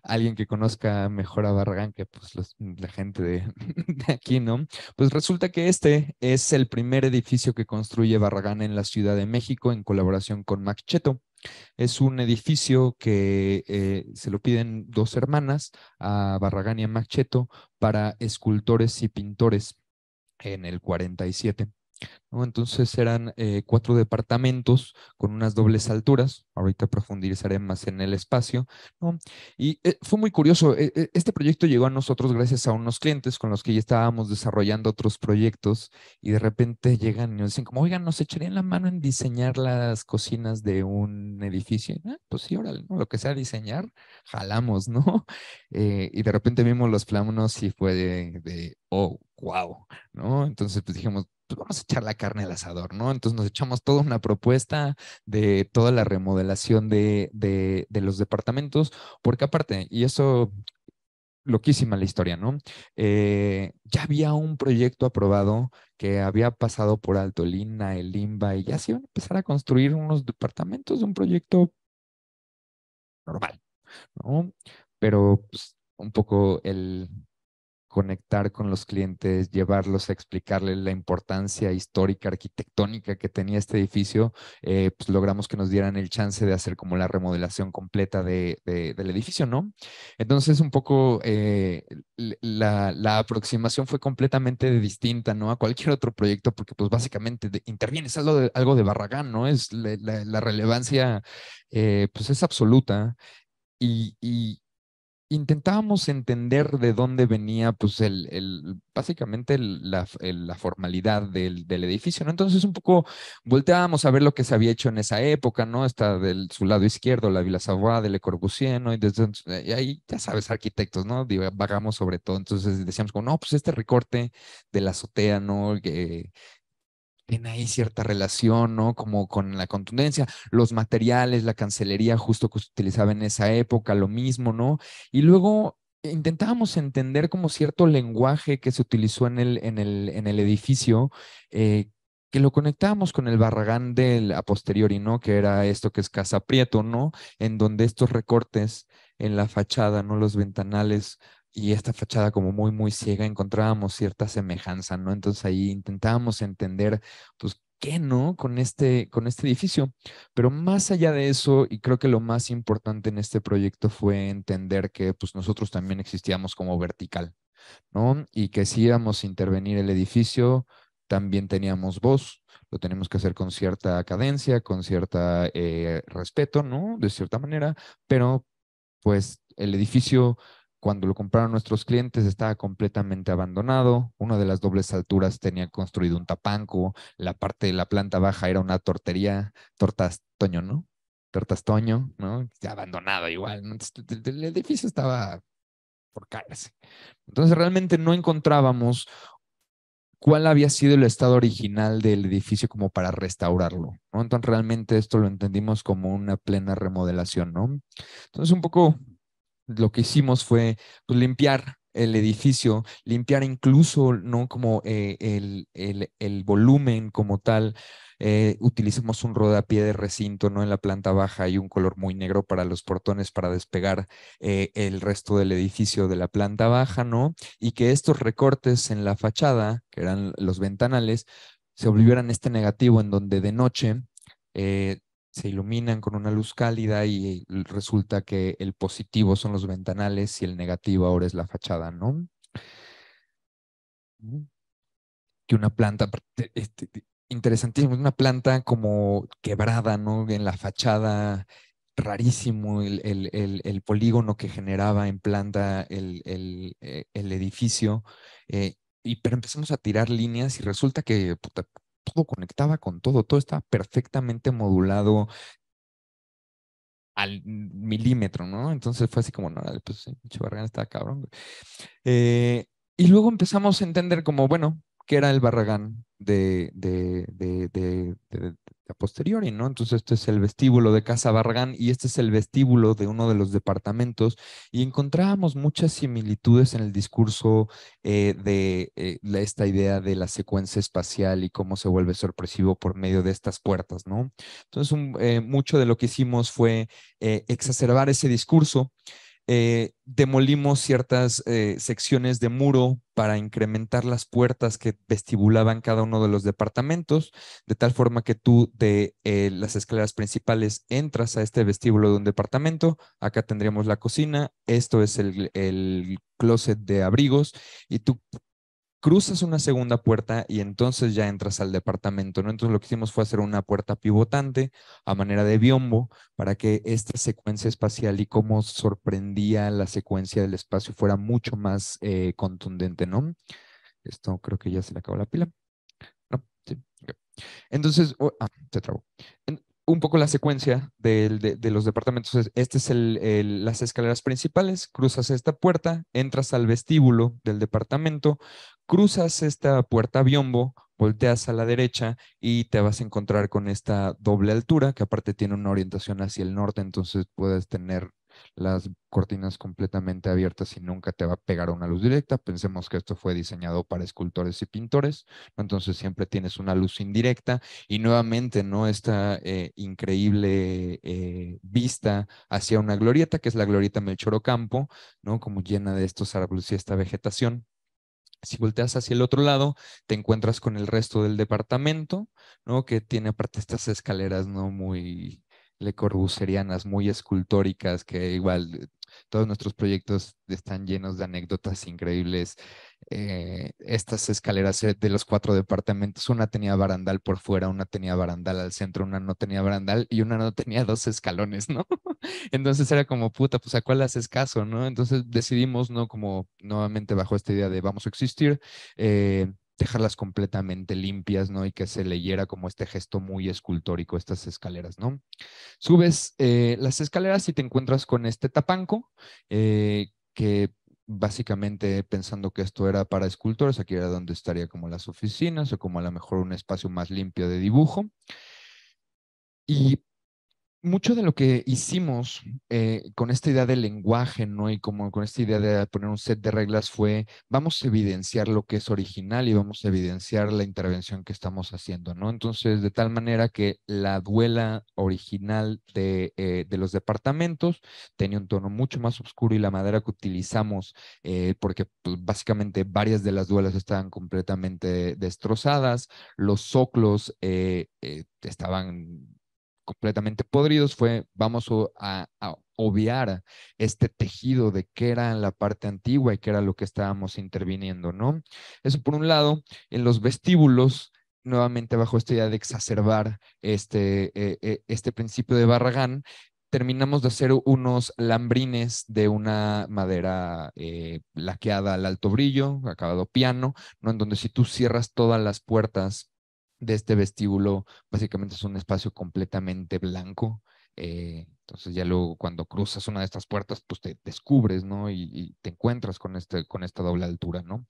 alguien que conozca mejor a Barragán que pues, la gente *laughs* de, aquí, ¿no? Pues resulta que este es el primer edificio que construye Barragán en la Ciudad de México en colaboración con Max Cheto. Es un edificio que eh, se lo piden dos hermanas, a Barragán y a Max Cheto, para escultores y pintores en el 47. Entonces eran eh, cuatro departamentos con unas dobles alturas, ahorita profundizaré más en el espacio, Y eh, fue muy curioso, e, e, este proyecto llegó a nosotros gracias a unos clientes con los que ya estábamos desarrollando otros proyectos y de repente llegan y nos dicen como, oigan, ¿nos echarían la mano en diseñar las cocinas de un edificio? Ah, pues sí, órale, lo que sea diseñar, jalamos, ¿no? *laughs* Eh, y de repente vimos los plámonos y fue de, de oh, wow, ¿no? Entonces pues dijimos, pues vamos a echar la carne al asador, ¿no? Entonces nos echamos toda una propuesta de toda la remodelación de, de, los departamentos, porque aparte, y eso loquísima la historia, ¿no? Eh, ya había un proyecto aprobado que había pasado por alto el INA, el INBA, y ya se iban a empezar a construir unos departamentos de un proyecto normal, ¿no? Pero pues, un poco el, conectar con los clientes, llevarlos a explicarles la importancia histórica, arquitectónica que tenía este edificio, eh, pues logramos que nos dieran el chance de hacer como la remodelación completa de, del edificio, ¿no? Entonces, un poco eh, la, la, aproximación fue completamente distinta, ¿no? A cualquier otro proyecto, porque pues básicamente intervienes algo de, algo de Barragán, ¿no? Es la, relevancia, eh, pues es absoluta. Y, intentábamos entender de dónde venía, pues, el, el básicamente la, la, formalidad del, del, edificio, ¿no? Entonces, un poco volteábamos a ver lo que se había hecho en esa época, ¿no? Está del su lado izquierdo, la Villa Savoy, de Le Corbusier, ¿no? Y desde y ahí, ya sabes, arquitectos, ¿no? Vagamos sobre todo. Entonces decíamos como, no, pues este recorte de la azotea, ¿no? Tiene ahí cierta relación, ¿no? Como con la contundencia, los materiales, la cancelería justo que se utilizaba en esa época, lo mismo, ¿no? Y luego intentábamos entender como cierto lenguaje que se utilizó en el, en el, en el edificio, eh, que lo conectábamos con el Barragán del a posteriori, ¿no? Que era esto que es Casa Prieto, ¿no? En donde estos recortes en la fachada, ¿no? Los ventanales y esta fachada como muy, muy ciega, encontrábamos cierta semejanza, ¿no? Entonces ahí intentábamos entender, pues, ¿qué no con este, con este edificio? Pero más allá de eso, y creo que lo más importante en este proyecto fue entender que, pues, nosotros también existíamos como vertical, ¿no? Y que si íbamos a intervenir el edificio, también teníamos voz, lo tenemos que hacer con cierta cadencia, con cierta eh, respeto, ¿no? De cierta manera, pero pues el edificio cuando lo compraron nuestros clientes estaba completamente abandonado. Una de las dobles alturas tenía construido un tapanco. La parte de la planta baja era una tortería, tortas Toño, ¿no? Tortas Toño, ¿no? Abandonado igual. El edificio estaba por caerse. Entonces realmente no encontrábamos cuál había sido el estado original del edificio como para restaurarlo, ¿no? Entonces realmente esto lo entendimos como una plena remodelación, ¿no? Entonces un poco lo que hicimos fue pues, limpiar el edificio, limpiar incluso, ¿no? Como eh, el, el, el, volumen como tal. Eh, utilizamos un rodapié de recinto, ¿no? En la planta baja y un color muy negro para los portones para despegar eh, el resto del edificio de la planta baja, ¿no? Y que estos recortes en la fachada, que eran los ventanales, se volvieran este negativo en donde de noche se iluminan con una luz cálida y resulta que el positivo son los ventanales y el negativo ahora es la fachada, ¿no? Que una planta, este, interesantísimo, una planta como quebrada, ¿no? En la fachada, rarísimo el, el, polígono que generaba en planta el, eh, edificio. Eh, y, pero empezamos a tirar líneas y resulta que todo conectaba con todo, todo estaba perfectamente modulado al milímetro, ¿no? Entonces fue así como, no, pues Barragán está cabrón. Eh, y luego empezamos a entender como, bueno, ¿qué era el Barragán? De, de, de, de, a posteriori, ¿no? Entonces, este es el vestíbulo de Casa Barragán y este es el vestíbulo de uno de los departamentos y encontrábamos muchas similitudes en el discurso eh, de eh, esta idea de la secuencia espacial y cómo se vuelve sorpresivo por medio de estas puertas, ¿no? Entonces, eh, mucho de lo que hicimos fue exacerbar ese discurso eh, demolimos ciertas eh, secciones de muro para incrementar las puertas que vestibulaban cada uno de los departamentos, de tal forma que tú de eh, las escaleras principales entras a este vestíbulo de un departamento, acá tendríamos la cocina, esto es el, el closet de abrigos y tú cruzas una segunda puerta y entonces ya entras al departamento, ¿no? Entonces lo que hicimos fue hacer una puerta pivotante a manera de biombo para que esta secuencia espacial y cómo sorprendía la secuencia del espacio fuera mucho más eh, contundente, ¿no? Esto creo que ya se le acabó la pila. No, sí. Entonces, oh, ah, se trabó un poco la secuencia de, los departamentos. Este es el, las escaleras principales, cruzas esta puerta, entras al vestíbulo del departamento, cruzas esta puerta biombo, volteas a la derecha y te vas a encontrar con esta doble altura, que aparte tiene una orientación hacia el norte, entonces puedes tener las cortinas completamente abiertas y nunca te va a pegar una luz directa. Pensemos que esto fue diseñado para escultores y pintores, entonces siempre tienes una luz indirecta y nuevamente, ¿no? Esta eh, increíble eh, vista hacia una glorieta, que es la glorieta Melchor Ocampo, ¿no? Como llena de estos árboles y esta vegetación. Si volteas hacia el otro lado, te encuentras con el resto del departamento, ¿no? Que tiene aparte estas escaleras, ¿no? Muy, le corbuserianas, muy escultóricas, que igual todos nuestros proyectos están llenos de anécdotas increíbles. Eh, estas escaleras eh, de los cuatro departamentos, una tenía barandal por fuera, una tenía barandal al centro, una no tenía barandal y una no tenía dos escalones, ¿no? *laughs* Entonces era como, puta, pues a cuál haces caso, ¿no? Entonces decidimos, ¿no? Como nuevamente bajo esta idea de vamos a existir, eh, dejarlas completamente limpias, ¿no? Y que se leyera como este gesto muy escultórico, estas escaleras, ¿no? Subes eh, las escaleras y te encuentras con este tapanco, eh, que básicamente pensando que esto era para escultores, aquí era donde estaría como las oficinas o como a lo mejor un espacio más limpio de dibujo. Y mucho de lo que hicimos eh, con esta idea del lenguaje, ¿no? Y como con esta idea de poner un set de reglas fue, vamos a evidenciar lo que es original y vamos a evidenciar la intervención que estamos haciendo, ¿no? Entonces, de tal manera que la duela original de, eh, de los departamentos tenía un tono mucho más oscuro y la madera que utilizamos, eh, porque pues, básicamente varias de las duelas estaban completamente destrozadas, los soclos estaban completamente podridos fue, vamos a, obviar este tejido de qué era la parte antigua y qué era lo que estábamos interviniendo, ¿no? Eso por un lado, en los vestíbulos, nuevamente bajo esta idea de exacerbar este, eh, eh, este principio de Barragán, terminamos de hacer unos lambrines de una madera eh, laqueada al alto brillo, acabado piano, ¿no? En donde si tú cierras todas las puertas de este vestíbulo básicamente es un espacio completamente blanco. Eh, entonces ya luego cuando cruzas una de estas puertas, pues te descubres, ¿no? Y, te encuentras con, este, con esta doble altura, ¿no?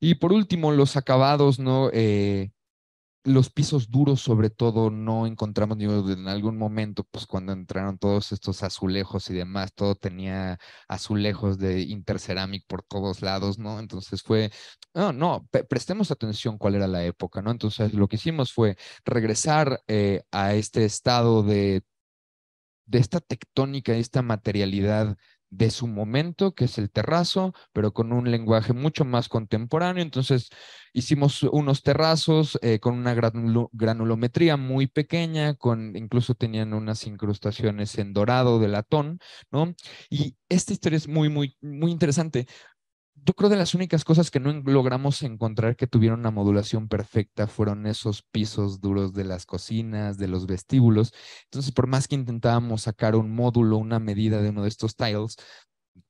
Y por último, los acabados, ¿no? Eh, los pisos duros, sobre todo, no encontramos ni en algún momento, pues cuando entraron todos estos azulejos y demás, todo tenía azulejos de interceramic por todos lados, ¿no? Entonces fue, no, no, prestemos atención cuál era la época, ¿no? Entonces lo que hicimos fue regresar eh, a este estado de, de esta tectónica, esta materialidad de su momento, que es el terrazo, pero con un lenguaje mucho más contemporáneo. Entonces hicimos unos terrazos eh, con una granulometría muy pequeña, con incluso tenían unas incrustaciones en dorado de latón, ¿no? Y esta historia es muy, muy, muy interesante yo creo de las únicas cosas que no logramos encontrar que tuvieron una modulación perfecta fueron esos pisos duros de las cocinas, de los vestíbulos. Entonces, por más que intentábamos sacar un módulo, una medida de uno de estos tiles,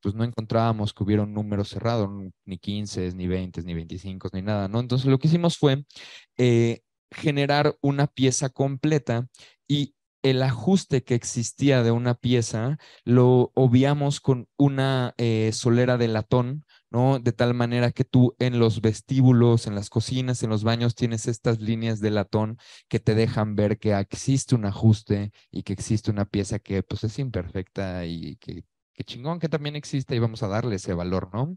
pues no encontrábamos que hubiera un número cerrado, ni 15, ni 20, ni 25, ni nada, ¿no? Entonces, lo que hicimos fue eh, generar una pieza completa y el ajuste que existía de una pieza lo obviamos con una eh, solera de latón ¿no? De tal manera que tú en los vestíbulos, en las cocinas, en los baños tienes estas líneas de latón que te dejan ver que existe un ajuste y que existe una pieza que pues es imperfecta y que, que chingón que también existe y vamos a darle ese valor, ¿no?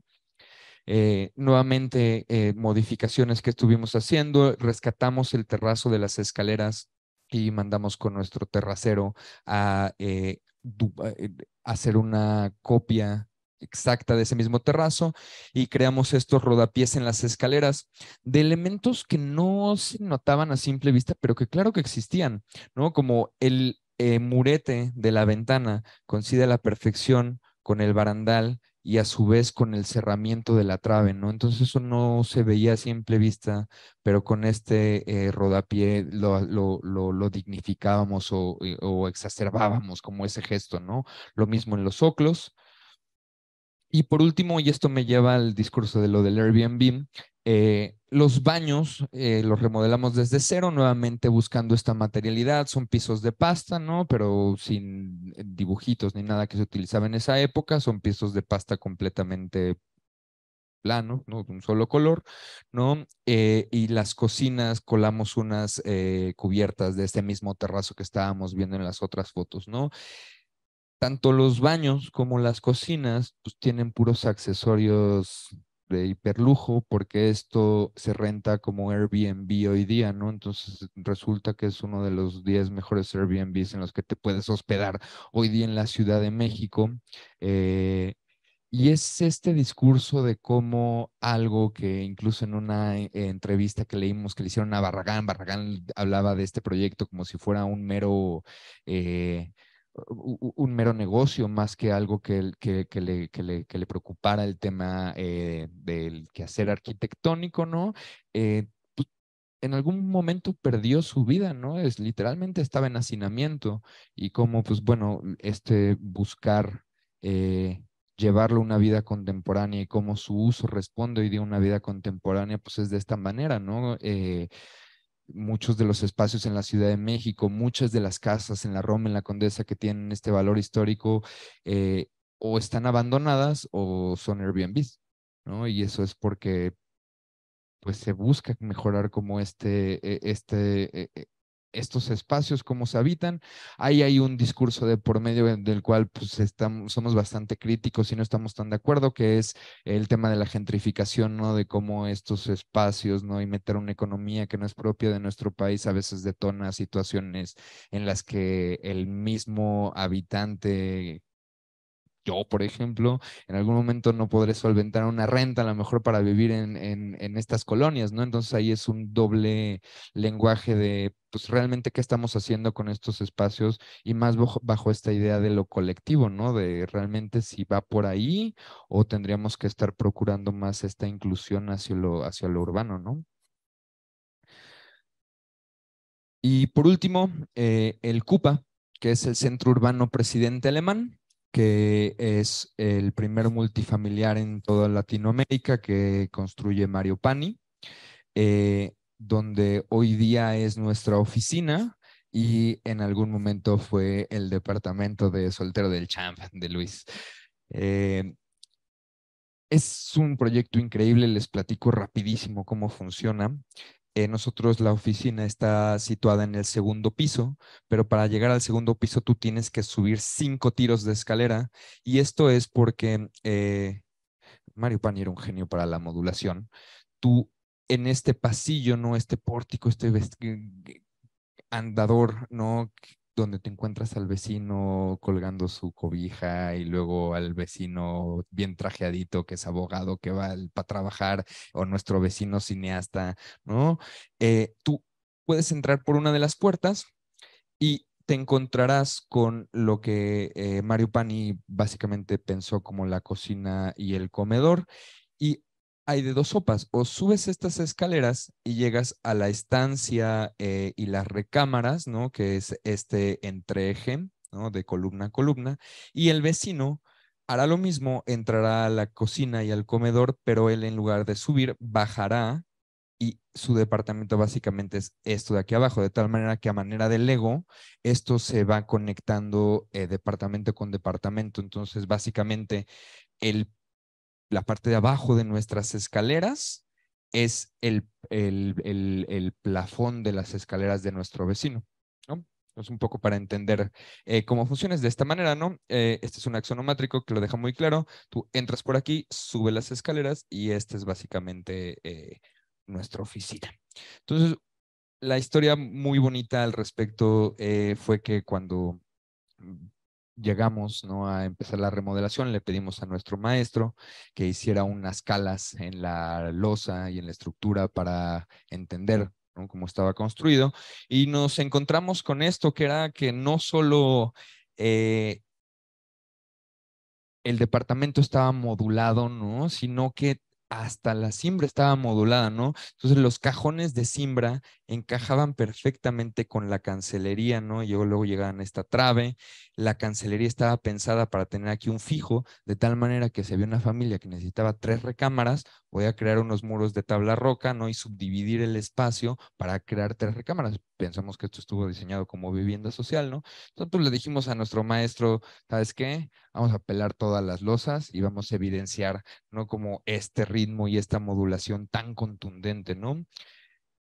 Eh, nuevamente, eh, modificaciones que estuvimos haciendo, rescatamos el terrazo de las escaleras y mandamos con nuestro terracero a eh, hacer una copia exacta de ese mismo terrazo y creamos estos rodapiés en las escaleras de elementos que no se notaban a simple vista, pero que claro que existían, ¿no? Como el murete de la ventana coincide a la perfección con el barandal y a su vez con el cerramiento de la trave, ¿no? Entonces eso no se veía a simple vista, pero con este eh, rodapié lo, lo, dignificábamos o, eh, o, exacerbábamos como ese gesto, ¿no? Lo mismo en los oclos. Y por último, y esto me lleva al discurso de lo del Airbnb, eh, los baños eh, los remodelamos desde cero, nuevamente buscando esta materialidad. Son pisos de pasta, ¿no? Pero sin eh, dibujitos ni nada que se utilizaba en esa época. Son pisos de pasta completamente plano, ¿no? De un solo color, ¿no? y las cocinas colamos unas cubiertas de este mismo terrazo que estábamos viendo en las otras fotos, ¿no? Tanto los baños como las cocinas, pues tienen puros accesorios de hiperlujo porque esto se renta como Airbnb hoy día, ¿no? Entonces resulta que es uno de los 10 mejores Airbnbs en los que te puedes hospedar hoy día en la Ciudad de México. Eh, y es este discurso de cómo algo que incluso en una eh, entrevista que leímos que le hicieron a Barragán, Barragán hablaba de este proyecto como si fuera un mero... Eh, un mero negocio más que algo que, que, que, le, que le, le, preocupara el tema eh, del quehacer arquitectónico, ¿no? Eh, pues, en algún momento perdió su vida, ¿no? Es literalmente estaba en hacinamiento y como, pues bueno, este buscar eh, llevarlo a una vida contemporánea y cómo su uso responde hoy día una vida contemporánea, pues es de esta manera, ¿no? Muchos de los espacios en la Ciudad de México, muchas de las casas en la Roma, en la Condesa que tienen este valor histórico, eh, o están abandonadas o son Airbnbs, ¿no? Y eso es porque pues se busca mejorar como este, e, este, e, e, estos espacios, cómo se habitan. Ahí hay un discurso de por medio del cual pues, estamos, somos bastante críticos y no estamos tan de acuerdo, que es el tema de la gentrificación, ¿no? De cómo estos espacios, ¿no? Y meter una economía que no es propia de nuestro país a veces detona situaciones en las que el mismo habitante yo, por ejemplo, en algún momento no podré solventar una renta, a lo mejor para vivir en, en, estas colonias, ¿no? Entonces ahí es un doble lenguaje de, pues realmente qué estamos haciendo con estos espacios y más bajo, esta idea de lo colectivo, ¿no? De realmente si va por ahí o tendríamos que estar procurando más esta inclusión hacia lo, hacia lo urbano, ¿no? Y por último, eh, el CUPA, que es el Centro Urbano Presidente Alemán, que es el primer multifamiliar en toda Latinoamérica que construye Mario Pani, eh, donde hoy día es nuestra oficina y en algún momento fue el departamento de soltero del champ de Luis. Eh, es un proyecto increíble, les platico rapidísimo cómo funciona. Nosotros la oficina está situada en el segundo piso, pero para llegar al segundo piso tú tienes que subir cinco tiros de escalera y esto es porque eh, Mario Pani era un genio para la modulación. Tú en este pasillo, no este pórtico, este andador, ¿no? Donde te encuentras al vecino colgando su cobija y luego al vecino bien trajeadito que es abogado que va para trabajar o nuestro vecino cineasta, ¿no? Eh, tú puedes entrar por una de las puertas y te encontrarás con lo que eh, Mario Pani básicamente pensó como la cocina y el comedor y hay de dos sopas. O subes estas escaleras y llegas a la estancia eh, y las recámaras, ¿no? Que es este entreje, ¿no? De columna a columna. Y el vecino hará lo mismo, entrará a la cocina y al comedor, pero él en lugar de subir, bajará y su departamento básicamente es esto de aquí abajo, de tal manera que a manera de Lego, esto se va conectando eh, departamento con departamento. Entonces, básicamente, el la parte de abajo de nuestras escaleras es el, el, el, el plafón de las escaleras de nuestro vecino. ¿no? Es un poco para entender eh, cómo funciona. de esta manera, ¿no? Eh, este es un axonométrico que lo deja muy claro. Tú entras por aquí, sube las escaleras y esta es básicamente eh, nuestra oficina. Entonces, la historia muy bonita al respecto fue que cuando llegamos ¿no? a empezar la remodelación, le pedimos a nuestro maestro que hiciera unas calas en la losa y en la estructura para entender cómo estaba construido. Y nos encontramos con esto, que era que no solo eh, el departamento estaba modulado, ¿no? sino que hasta la cimbra estaba modulada, ¿no? Entonces los cajones de cimbra encajaban perfectamente con la cancelería, ¿no? Y luego llegaban a esta trave, la cancelería estaba pensada para tener aquí un fijo, de tal manera que si había una familia que necesitaba tres recámaras, voy a crear unos muros de tabla roca, ¿no? Y subdividir el espacio para crear tres recámaras. Pensamos que esto estuvo diseñado como vivienda social, ¿no? Entonces pues, le dijimos a nuestro maestro, ¿sabes qué? Vamos a pelar todas las losas y vamos a evidenciar, ¿no? Como este ritmo y esta modulación tan contundente, ¿no?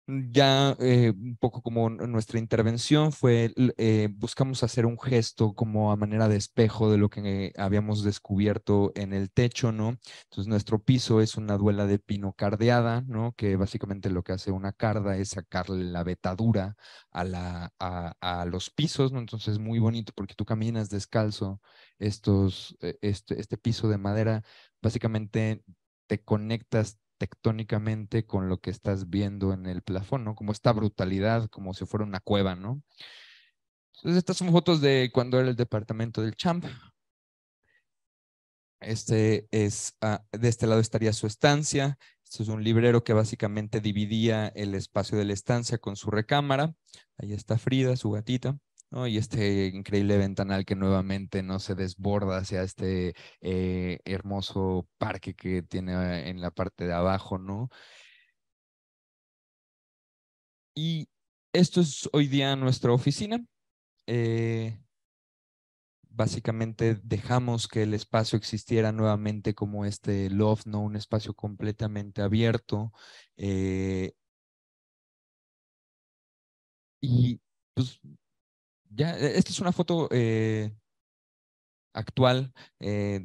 ya eh, un poco como nuestra intervención fue, eh, buscamos hacer un gesto como a manera de espejo de lo que habíamos descubierto en el techo, ¿no? Entonces nuestro piso es una duela de pino cardeada, ¿no? Que básicamente lo que hace una carda es sacarle la vetadura a, la, a, los pisos, ¿no? Entonces es muy bonito porque tú caminas descalzo estos, eh, este, este piso de madera, básicamente te conectas tectónicamente con lo que estás viendo en el plafón, ¿no? Como esta brutalidad, como si fuera una cueva, ¿no? Entonces, estas son fotos de cuando era el departamento del champ. Este es, ah, de este lado estaría su estancia. Esto es un librero que básicamente dividía el espacio de la estancia con su recámara. Ahí está Frida, su gatita. Y este increíble ventanal que nuevamente no se desborda hacia este eh, hermoso parque que tiene en la parte de abajo, ¿no? Y esto es hoy día nuestra oficina. Eh, básicamente dejamos que el espacio existiera nuevamente como este loft, ¿no? Un espacio completamente abierto. Eh, y pues ya, e, esta es una foto eh, actual. Eh,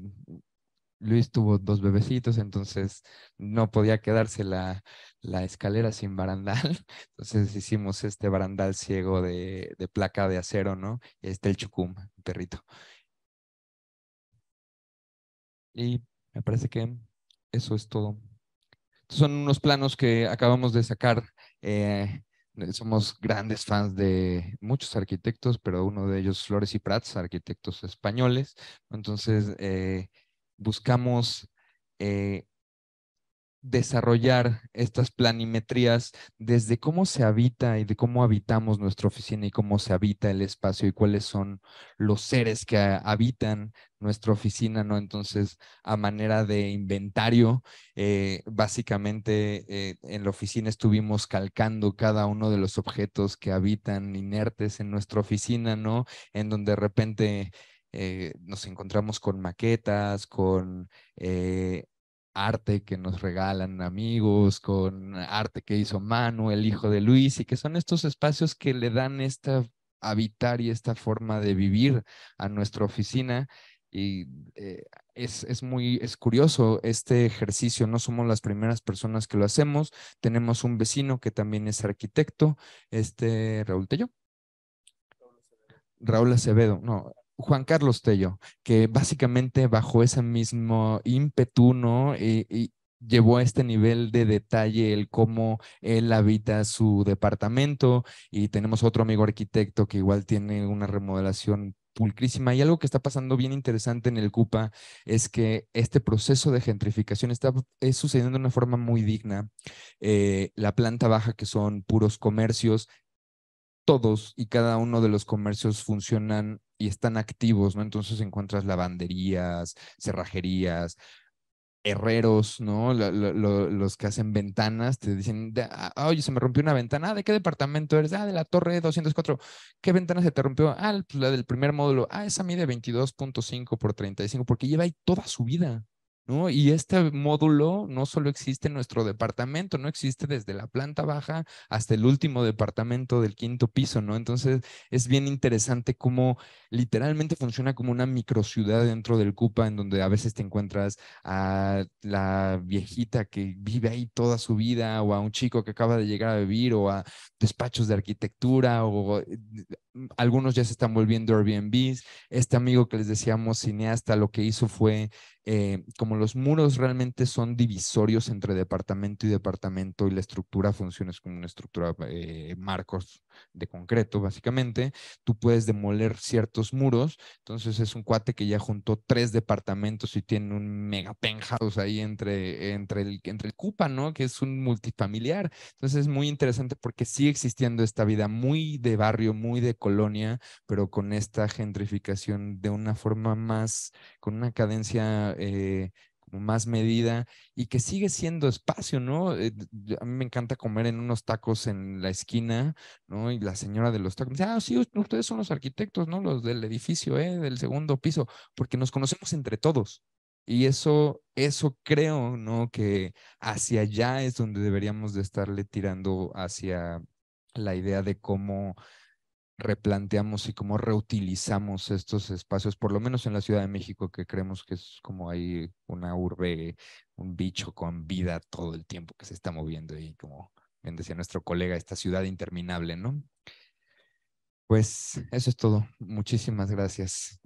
Luis tuvo dos bebecitos, entonces no podía quedarse la, la, escalera sin barandal. *laughs* Entonces hicimos este barandal ciego de, de placa de acero, ¿no? Este el chucum, perrito. Y me parece que eso es todo. son unos planos que acabamos de sacar eh, somos grandes fans de muchos arquitectos, pero uno de ellos Flores y Prats, arquitectos españoles. Entonces, eh, buscamos eh, desarrollar estas planimetrías desde cómo se habita y de cómo habitamos nuestra oficina y cómo se habita el espacio y cuáles son los seres que habitan nuestra oficina, ¿no? Entonces, a manera de inventario, eh, básicamente eh, en la oficina estuvimos calcando cada uno de los objetos que habitan inertes en nuestra oficina, ¿no? En donde de repente... Eh, nos encontramos con maquetas, con arte que nos regalan amigos, con arte que hizo Manu, el hijo de Luis, y que son estos espacios que le dan esta habitar y esta forma de vivir a nuestra oficina. Y eh, es, es, muy, es curioso este ejercicio, no somos las primeras personas que lo hacemos, tenemos un vecino que también es arquitecto, este Raúl Tello. Raúl Acevedo, no, Juan Carlos Tello, que básicamente bajo ese mismo ímpetu, ¿no? Y, llevó a este nivel de detalle el cómo él habita su departamento y tenemos otro amigo arquitecto que igual tiene una remodelación pulcrísima y algo que está pasando bien interesante en el CUPA es que este proceso de gentrificación está es sucediendo de una forma muy digna. Eh, la planta baja que son puros comercios todos y cada uno de los comercios funcionan y están activos, ¿no? Entonces encuentras lavanderías, cerrajerías, herreros, ¿no? los que hacen ventanas te dicen, ah, oye, se me rompió una ventana, ah, ¿de qué departamento eres? Ah, de la torre 204. ¿Qué ventana se te rompió? Ah, pues la del primer módulo. Ah, esa mide 22.5 por 35, porque lleva ahí toda su vida. ¿No? Y este módulo no solo existe en nuestro departamento, no existe desde la planta baja hasta el último departamento del quinto piso, ¿no? Entonces es bien interesante cómo literalmente funciona como una microciudad dentro del Cupa, en donde a veces te encuentras a la viejita que vive ahí toda su vida, o a un chico que acaba de llegar a vivir, o a despachos de arquitectura, o eh, algunos ya se están volviendo Airbnbs. Este amigo que les decíamos, cineasta, lo que hizo fue eh, como los muros realmente son divisorios entre departamento y departamento y la estructura funciona como una estructura eh, marcos de concreto, básicamente, tú puedes demoler ciertos muros. Entonces es un cuate que ya juntó tres departamentos y tiene un mega penthouse ahí entre, entre, el, entre el Cupa, ¿no? Que es un multifamiliar. Entonces es muy interesante porque sigue existiendo esta vida muy de barrio, muy de colonia, pero con esta gentrificación de una forma más, con una cadencia eh, más medida y que sigue siendo espacio, ¿no? Eh, a mí me encanta comer en unos tacos en la esquina, ¿no? Y la señora de los tacos dice, ah, sí, ustedes son los arquitectos, ¿no? Los del edificio, ¿eh? Del segundo piso, porque nos conocemos entre todos. Y eso, eso creo, ¿no? Que hacia allá es donde deberíamos de estarle tirando hacia la idea de cómo replanteamos y cómo reutilizamos estos espacios, por lo menos en la Ciudad de México, que creemos que es como hay una urbe, un bicho con vida todo el tiempo que se está moviendo y como bien decía nuestro colega, esta ciudad interminable, ¿no? Pues eso es todo. Muchísimas gracias.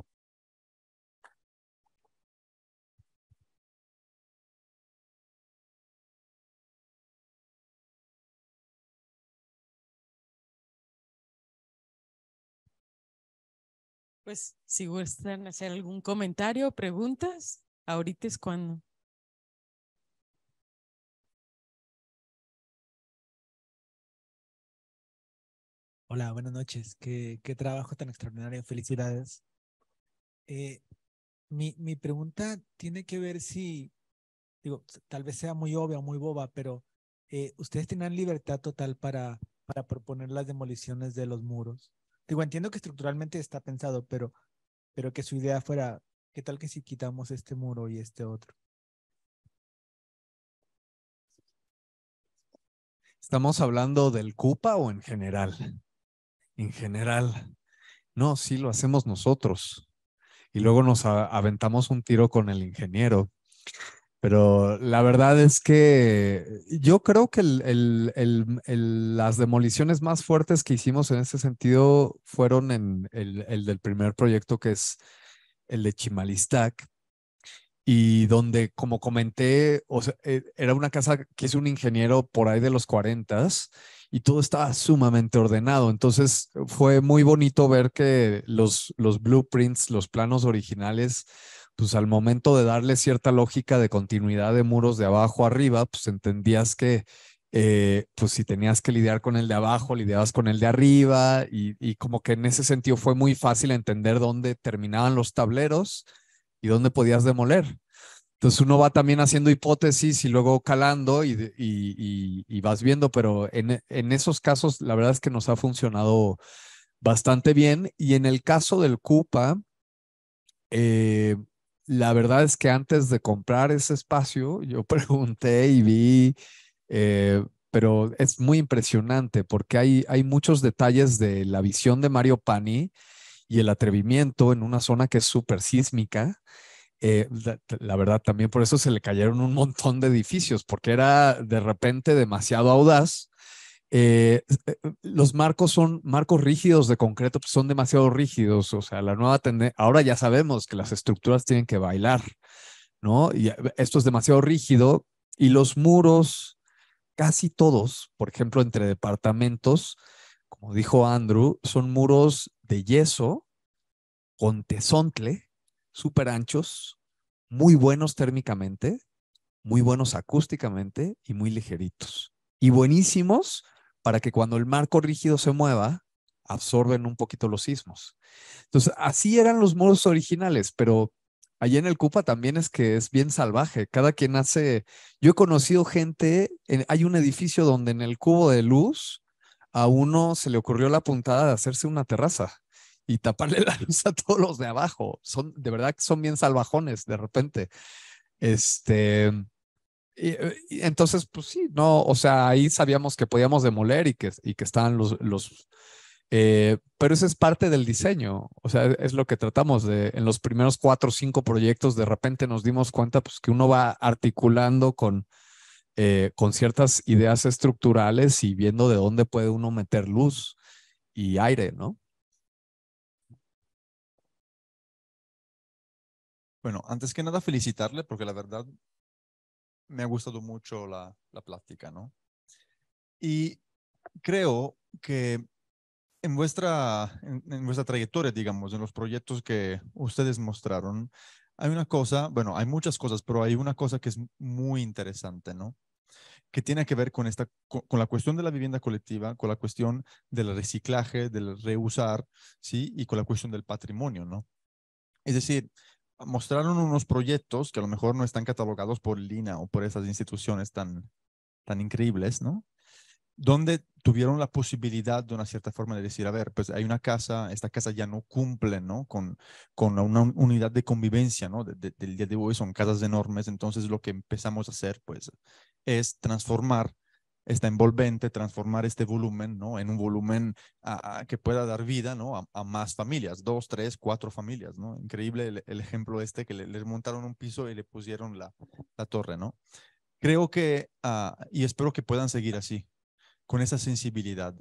Pues si gustan hacer algún comentario, preguntas, ahorita es cuando. Hola, buenas noches. Qué, qué trabajo tan extraordinario. Felicidades. Eh, mi, mi pregunta tiene que ver si, digo, tal vez sea muy obvia o muy boba, pero eh, ustedes tenían libertad total para, para proponer las demoliciones de los muros. Digo, entiendo que estructuralmente está pensado, pero, pero que su idea fuera, ¿qué tal que si quitamos este muro y este otro? ¿Estamos hablando del CUPA o en general? En general. No, sí lo hacemos nosotros. Y luego nos aventamos un tiro con el ingeniero. Pero la verdad es que yo creo que las demoliciones más fuertes que hicimos en ese sentido fueron en el, del primer proyecto que es el de Chimalistac. Y donde, como comenté, o e, era una casa que es un ingeniero por ahí de los 40 y todo estaba sumamente ordenado. Entonces fue muy bonito ver que los, los blueprints, los planos originales, pues al momento de darle cierta lógica de continuidad de muros de abajo arriba, pues entendías que eh, pues si tenías que lidiar con el de abajo, lidiabas con el de arriba y, y, como que en ese sentido fue muy fácil entender dónde terminaban los tableros y dónde podías demoler. Entonces uno va también haciendo hipótesis y luego calando y, y, y vas viendo, pero en, en, esos casos la verdad es que nos ha funcionado bastante bien. Y en el caso del CUPA, eh, la verdad es que antes de comprar ese espacio, yo *laughs* pregunté y vi, eh, pero es muy impresionante porque hay, hay muchos detalles de la visión de Mario Pani y el atrevimiento en una zona que es súper sísmica. Eh, la, verdad, también por eso se le cayeron un montón de edificios, porque era de repente demasiado audaz eh, eh, los marcos son marcos rígidos de concreto, pues son demasiado rígidos. O sea, la nueva tendencia, ahora ya sabemos que las estructuras tienen que bailar, ¿no? Y esto es demasiado rígido y los muros, casi todos, por ejemplo, entre departamentos, como dijo Andrew, son muros de yeso con tesontle, súper anchos, muy buenos térmicamente, muy buenos acústicamente y muy ligeritos. Y buenísimos para que cuando el marco rígido se mueva, absorben un poquito los sismos. Entonces, así eran los muros originales, pero allí en el Cupa también es que es bien salvaje. Cada quien hace, yo he conocido gente, hay un edificio donde en el cubo de luz a uno se le ocurrió la puntada de hacerse una terraza y taparle *laughs* la luz a todos los de abajo. Son, de verdad que son bien salvajones de repente. Este, y, entonces, pues sí, no, o sea, ahí sabíamos que podíamos demoler y que, y que estaban los, los eh, pero eso es parte del diseño, o sea, es lo que tratamos de, en los primeros cuatro o cinco proyectos, de repente nos dimos cuenta pues, que uno va articulando con, eh, con ciertas ideas estructurales y viendo de dónde puede uno meter luz y aire, ¿no? Bueno, antes que nada felicitarle porque la verdad me ha gustado mucho la, la plática, ¿no? Y creo que en vuestra, en, vuestra trayectoria, digamos, en los proyectos que ustedes mostraron, hay una cosa, bueno, hay muchas cosas, pero hay una cosa que es muy interesante, ¿no? Que tiene que ver con, esta, con, la cuestión de la vivienda colectiva, con la cuestión del reciclaje, del reusar, ¿sí? Y con la cuestión del patrimonio, ¿no? Es decir, mostraron unos proyectos que a lo mejor no están catalogados por Lina o por esas instituciones tan, tan increíbles, ¿no? donde tuvieron la posibilidad de una cierta forma de decir, a ver, pues hay una casa, esta casa ya no cumple, ¿no? Con, con una unidad de convivencia, ¿no? del día de hoy son casas enormes, entonces lo que empezamos a hacer, pues, es transformar esta envolvente, transformar este volumen, ¿no? En un volumen que pueda dar vida, ¿no? A, más familias, dos, tres, cuatro familias, ¿no? Increíble el, ejemplo este que le, les montaron un piso y le pusieron la, la torre, ¿no? Creo que, ah, y espero que puedan seguir así, con esa sensibilidad.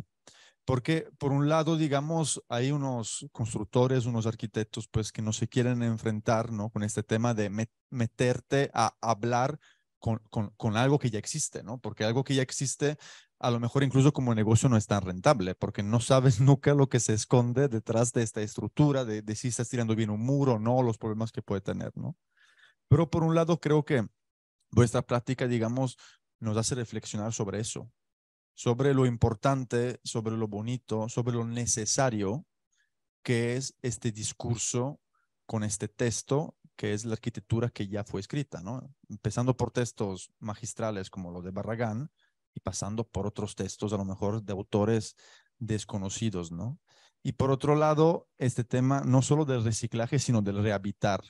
Porque por un lado, digamos, hay unos constructores, unos arquitectos, pues que no se quieren enfrentar, ¿no? Con este tema de meterte a hablar con, algo que ya existe, ¿no? Porque algo que ya existe, a lo mejor incluso como negocio no es tan rentable, porque no sabes *laughs* nunca lo que se esconde detrás de esta estructura, de, de si estás tirando bien un muro o no, los problemas que puede tener, ¿no? Pero por un lado, creo que vuestra práctica, digamos, nos hace reflexionar sobre eso, sobre lo importante, sobre lo bonito, sobre lo necesario que es este discurso con este texto, que es la arquitectura que ya fue escrita, ¿no? Empezando por textos magistrales como lo de Barragán y pasando por otros textos, a lo mejor de autores desconocidos, ¿no? Y por otro lado, este tema no solo del reciclaje, sino del rehabitar.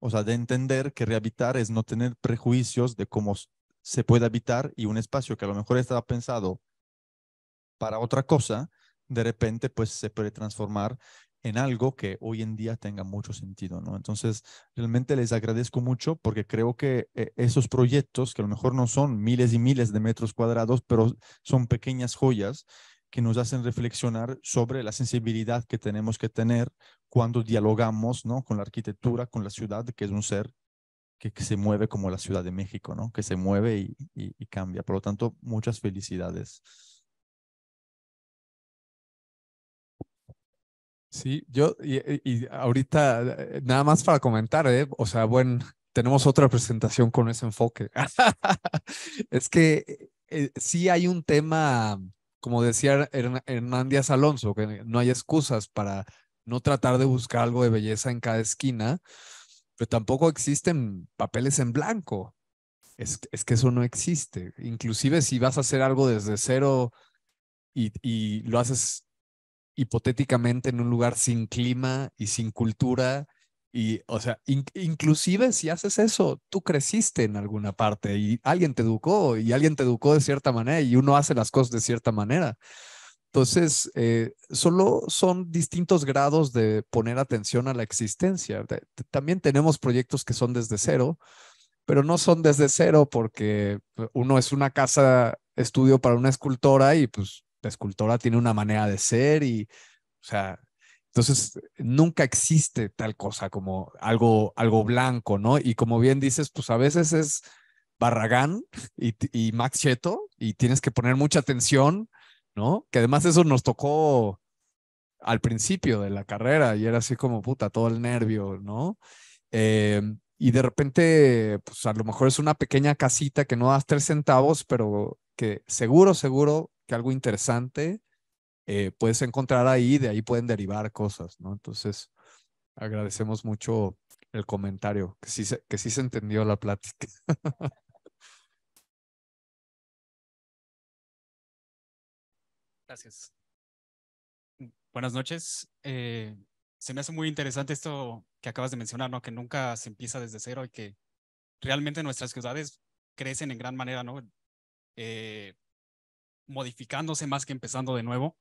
O sea, de entender que rehabitar es no tener prejuicios de cómo se puede habitar y un espacio que a lo mejor estaba pensado para otra cosa, de repente pues se puede transformar en algo que hoy en día tenga mucho sentido, ¿no? Entonces, realmente les agradezco mucho porque creo que eh, esos proyectos, que a lo mejor no son miles y miles de metros cuadrados, pero son pequeñas joyas que nos hacen reflexionar sobre la sensibilidad que tenemos que tener cuando dialogamos, ¿no? Con la arquitectura, con la ciudad, que es un ser que, se mueve como la Ciudad de México, ¿no? Que se mueve y, y cambia. Por lo tanto, muchas felicidades. Sí, yo, y, ahorita, eh, nada más para comentar, ¿eh? o sea, bueno, tenemos otra presentación con ese enfoque. *laughs* es que eh, sí hay un tema, como decía Hernán Díaz Alonso, que no hay excusas para no tratar de buscar algo de belleza en cada esquina, pero tampoco existen papeles en blanco. Es, es que eso no existe. Inclusive si vas a hacer algo desde cero y, y lo haces hipotéticamente en un lugar sin clima y sin cultura. Y, o sea, inclusive si haces eso, tú creciste en alguna parte y alguien te educó y alguien te educó de cierta manera y uno hace las cosas de cierta manera. Entonces, eh, solo son distintos grados de poner atención a la existencia. También tenemos proyectos que son desde cero, pero no son desde cero porque uno es una casa estudio para una escultora y pues la escultora tiene una manera de ser y, o sea, entonces nunca existe tal cosa como algo, algo blanco, ¿no? Y como bien dices, pues a veces es Barragán y, Max Cheto y tienes que poner mucha atención, ¿no? Que además eso nos tocó al principio de la carrera y era así como puta, todo el nervio, ¿no? Eh, y de repente, pues a lo mejor es una pequeña casita que no das tres centavos, pero que seguro, seguro que algo interesante eh, puedes encontrar ahí, de ahí pueden derivar cosas, ¿no? Entonces, agradecemos mucho el comentario, que sí se, que sí se entendió la plática. *laughs* Gracias. Buenas noches. Eh, se me hace muy interesante esto que acabas de mencionar, ¿no? Que nunca se empieza desde cero y que realmente nuestras ciudades crecen en gran manera, ¿no? Eh, modificándose más que empezando de nuevo.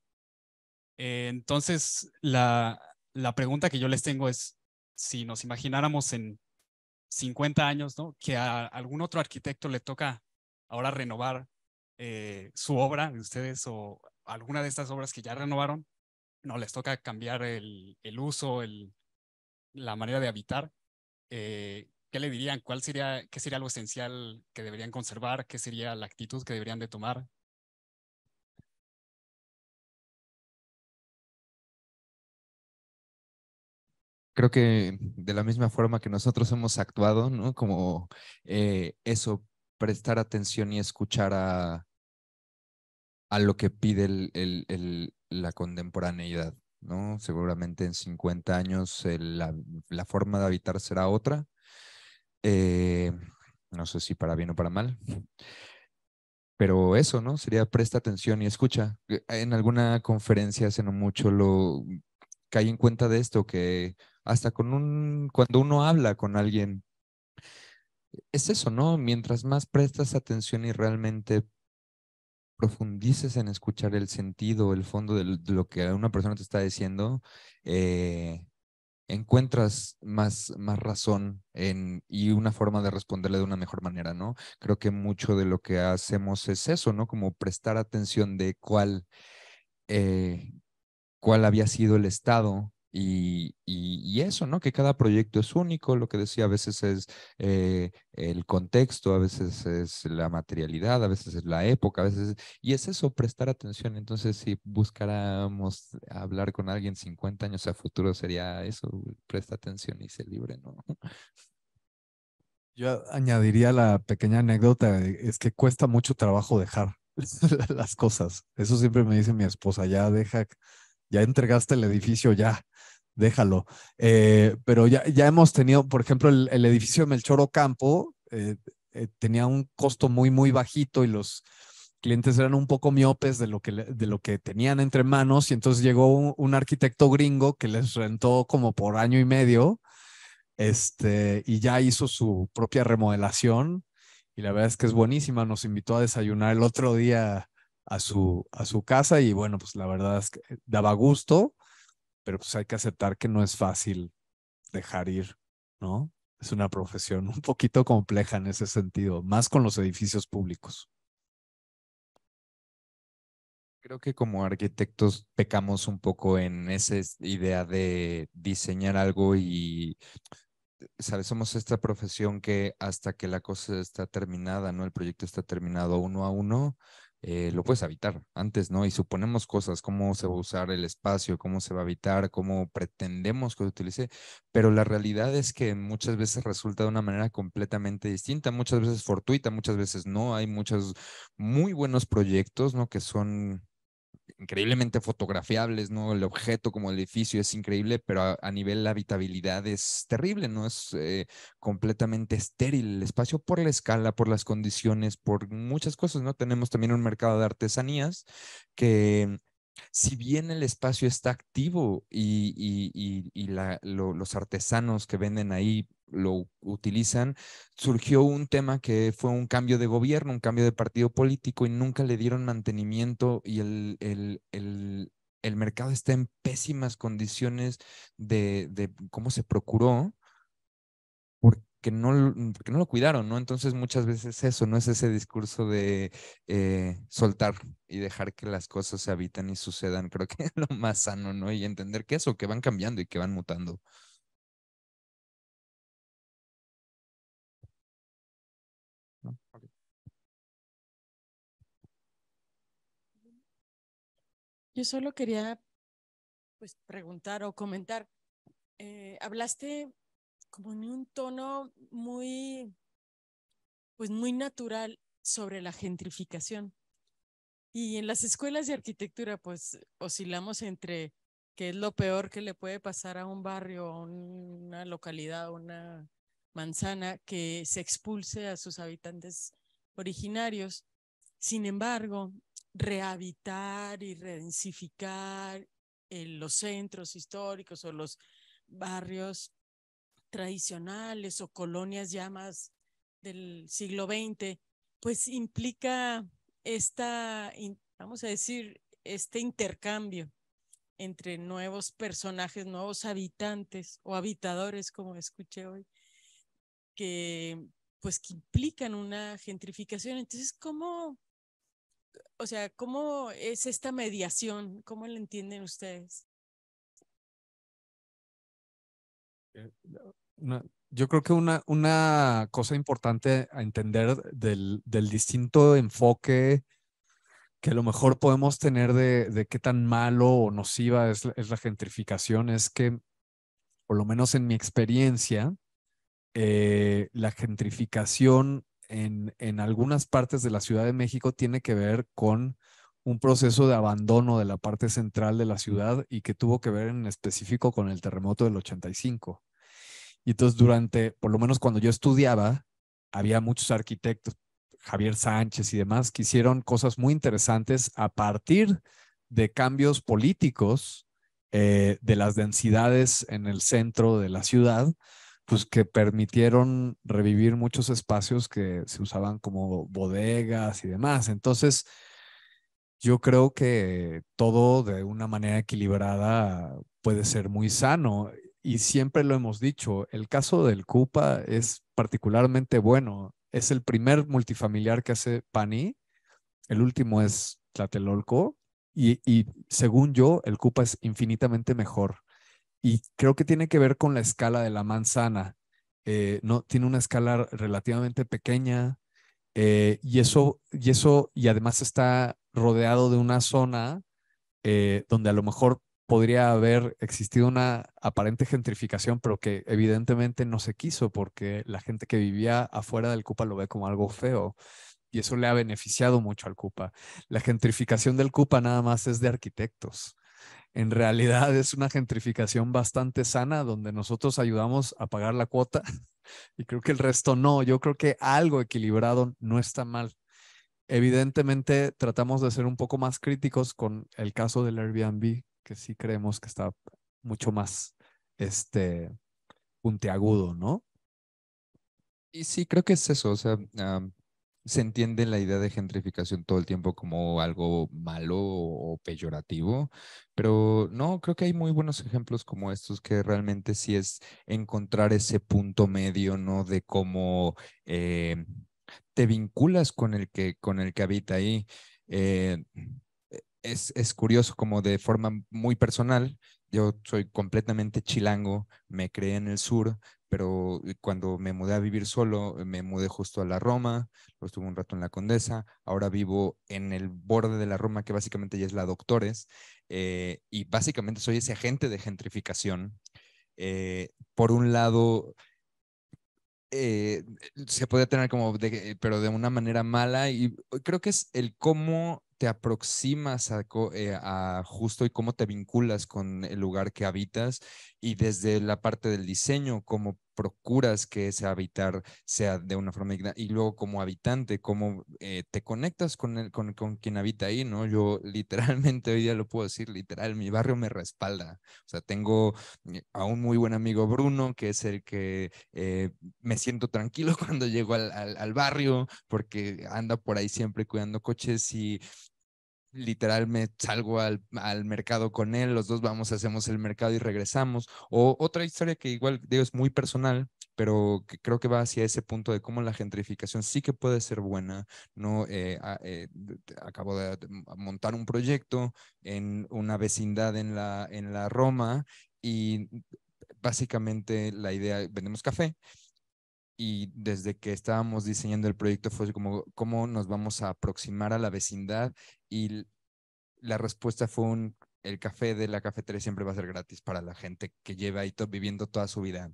Eh, entonces, la, la pregunta que yo les tengo es, si nos imagináramos en 50 años, ¿no? Que a algún otro arquitecto le toca ahora renovar eh, su obra de ustedes o alguna de estas obras que ya renovaron, no les toca cambiar el, el uso, el, la manera de habitar. Eh, ¿Qué le dirían? ¿Cuál sería, qué sería lo esencial que deberían conservar? ¿Qué sería la actitud que deberían de tomar? Creo que de la misma forma que nosotros hemos actuado, ¿no? Como eh, eso, prestar atención y escuchar a, a lo que pide el, el, la contemporaneidad, ¿no? Seguramente en 50 años la, la, forma de habitar será otra. Eh, no sé si para bien o para mal. Pero eso, ¿no? Sería presta atención y escucha. Eh, en alguna conferencia hace no mucho lo caí en cuenta de esto, que hasta con un, cuando uno habla con alguien, es eso, ¿no? Mientras más prestas atención y realmente profundices en escuchar el sentido, el fondo de lo que una persona te está diciendo, eh, encuentras más, más razón en, y una forma de responderle de una mejor manera, ¿no? Creo que mucho de lo que hacemos es eso, ¿no? Como prestar atención de cuál, eh, cuál había sido el estado y, y, eso, ¿no? Que cada proyecto es único, lo que decía, a veces es eh, el contexto, a veces es la materialidad, a veces es la época, a veces... y es eso, prestar atención. Entonces, si buscáramos hablar con alguien 50 años a futuro, sería eso, presta atención y se libre, ¿no? Yo añadiría la pequeña anécdota, es que cuesta mucho trabajo dejar *laughs* las cosas. Eso siempre me dice mi esposa, ya deja ya entregaste el edificio, ya, déjalo. Eh, pero ya, ya hemos tenido, por ejemplo, el, edificio de Melchor Ocampo eh, eh, tenía un costo muy, muy bajito y los clientes eran un poco miopes de lo que, de lo que tenían entre manos y entonces llegó un, un arquitecto gringo que les rentó como por año y medio este, y ya hizo su propia remodelación y la verdad es que es buenísima. Nos invitó a desayunar el otro día a su, a su casa y bueno, pues la verdad es que daba gusto, pero pues hay que aceptar que no es fácil dejar ir, ¿no? Es una profesión *laughs* un poquito compleja en ese sentido, más con los edificios públicos. Creo que como arquitectos pecamos un poco en esa idea de diseñar algo y, sabes, somos esta profesión que hasta que la cosa está terminada, ¿no? El proyecto está terminado uno a uno, eh, lo puedes habitar antes, ¿no? Y suponemos cosas, cómo se va a usar el espacio, cómo se va a habitar, cómo pretendemos que se utilice, pero la realidad es que muchas veces resulta de una manera completamente distinta, muchas veces fortuita, muchas veces no. Hay muchos muy buenos proyectos, ¿no? Que son increíblemente fotografiables, ¿no? El objeto como el edificio es increíble, pero a, nivel de habitabilidad es terrible, ¿no? Es eh, completamente estéril el espacio por la escala, por las condiciones, por muchas cosas, ¿no? Tenemos también un mercado de artesanías que si bien el espacio está activo y, y, y, la, los artesanos que venden ahí lo utilizan, surgió un tema que fue un cambio de gobierno, un cambio de partido político y nunca le dieron mantenimiento y el, el, el, el mercado está en pésimas condiciones de, de cómo se procuró porque no, porque no lo cuidaron, ¿no? Entonces muchas veces eso, no es ese discurso de eh, soltar y dejar que las cosas se habitan y sucedan, creo que *laughs* es lo más sano, ¿no? Y entender que eso, que van cambiando y que van mutando. Yo solo quería pues preguntar o comentar. Eh, hablaste como en un tono muy, pues muy natural sobre la gentrificación. Y en las escuelas de arquitectura, pues oscilamos entre qué es lo peor que le puede pasar a un barrio, a una localidad, a una manzana que se expulse a sus habitantes originarios. Sin embargo, rehabitar y redensificar en los centros históricos o los barrios tradicionales o colonias ya más del siglo XX, pues implica esta, vamos a decir, este intercambio entre nuevos personajes, nuevos habitantes o habitadores, como escuché hoy, que pues que implican una gentrificación. Entonces, ¿cómo, o sea, cómo es esta mediación? ¿Cómo la entienden ustedes? Eh, yo creo que una, una cosa importante a entender del, del distinto enfoque que a lo mejor podemos tener de, de qué tan malo o nociva es, es, la gentrificación es que, por lo menos en mi experiencia, eh, la gentrificación en, en algunas partes de la Ciudad de México tiene que ver con un proceso de abandono de la parte central de la ciudad y que tuvo que ver en específico con el terremoto del 85. Y entonces durante, por lo menos cuando yo estudiaba, había muchos arquitectos, Javier Sánchez y demás, que hicieron cosas muy interesantes a partir de cambios políticos eh, de las densidades en el centro de la ciudad, pues que permitieron revivir muchos espacios que se usaban como bodegas y demás. Entonces, yo creo que todo de una manera equilibrada puede ser muy sano y siempre lo hemos dicho, el caso del Cupa es particularmente bueno. Es el primer multifamiliar que hace Pani, el último es Tlatelolco y, y según yo, el Cupa es infinitamente mejor. Y creo que tiene que ver con la escala de la manzana. Eh, no, tiene una escala relativamente pequeña eh, y, eso, y eso, y además está rodeado de una zona eh, donde a lo mejor podría haber existido una aparente gentrificación, pero que evidentemente no se quiso porque la gente que vivía afuera del Cupa lo ve como algo feo y eso le ha beneficiado mucho al Cupa. La gentrificación del Cupa nada más es de arquitectos. En realidad es una gentrificación bastante sana donde nosotros ayudamos a pagar la cuota *laughs* y creo que el resto no. Yo creo que algo equilibrado no está mal. Evidentemente tratamos de ser un poco más críticos con el caso del Airbnb, que sí creemos que está mucho más este, puntiagudo, ¿no? Y sí, creo que es eso, o sea, se entiende la idea de gentrificación todo el tiempo como algo malo o, peyorativo, pero no, creo que hay muy buenos ejemplos como estos que realmente sí es encontrar ese punto medio, ¿no? De cómo eh, te vinculas con el que, con el que habita ahí. Eh, es, curioso como de forma muy personal. Yo soy completamente chilango, me creé en el sur, pero cuando me mudé a vivir solo, me mudé justo a la Roma, lo estuve un rato en la Condesa, ahora vivo en el borde de la Roma, que básicamente ya es la Doctores, eh, y básicamente soy ese agente de gentrificación. Eh, por un lado, eh, se puede tener como, pero de una manera mala, y creo que es el cómo te aproximas eh, a, justo y cómo te vinculas con el lugar que habitas y desde la parte del diseño, cómo procuras que ese habitar sea de una forma digna y luego como habitante, cómo eh, te conectas con, el, con, quien habita ahí, ¿no? Yo literalmente hoy día lo puedo decir, literal, mi barrio me respalda. O sea, tengo eh, a un muy buen amigo Bruno, que es el que me siento tranquilo *laughs* cuando llego al, al, al barrio porque anda por ahí siempre cuidando coches y literal me salgo al, al, mercado con él, los dos vamos, hacemos el mercado y regresamos. O otra historia que igual digo es muy personal, pero que creo que va hacia ese punto de cómo la gentrificación sí que puede ser buena. No eh, eh, acabo de montar un proyecto en una vecindad en la, en la Roma y básicamente la idea, vendemos café y desde que estábamos diseñando el proyecto fue como cómo nos vamos a aproximar a la vecindad y la respuesta fue un, el café de la cafetería siempre va a ser gratis para la gente que lleva ahí viviendo toda su vida.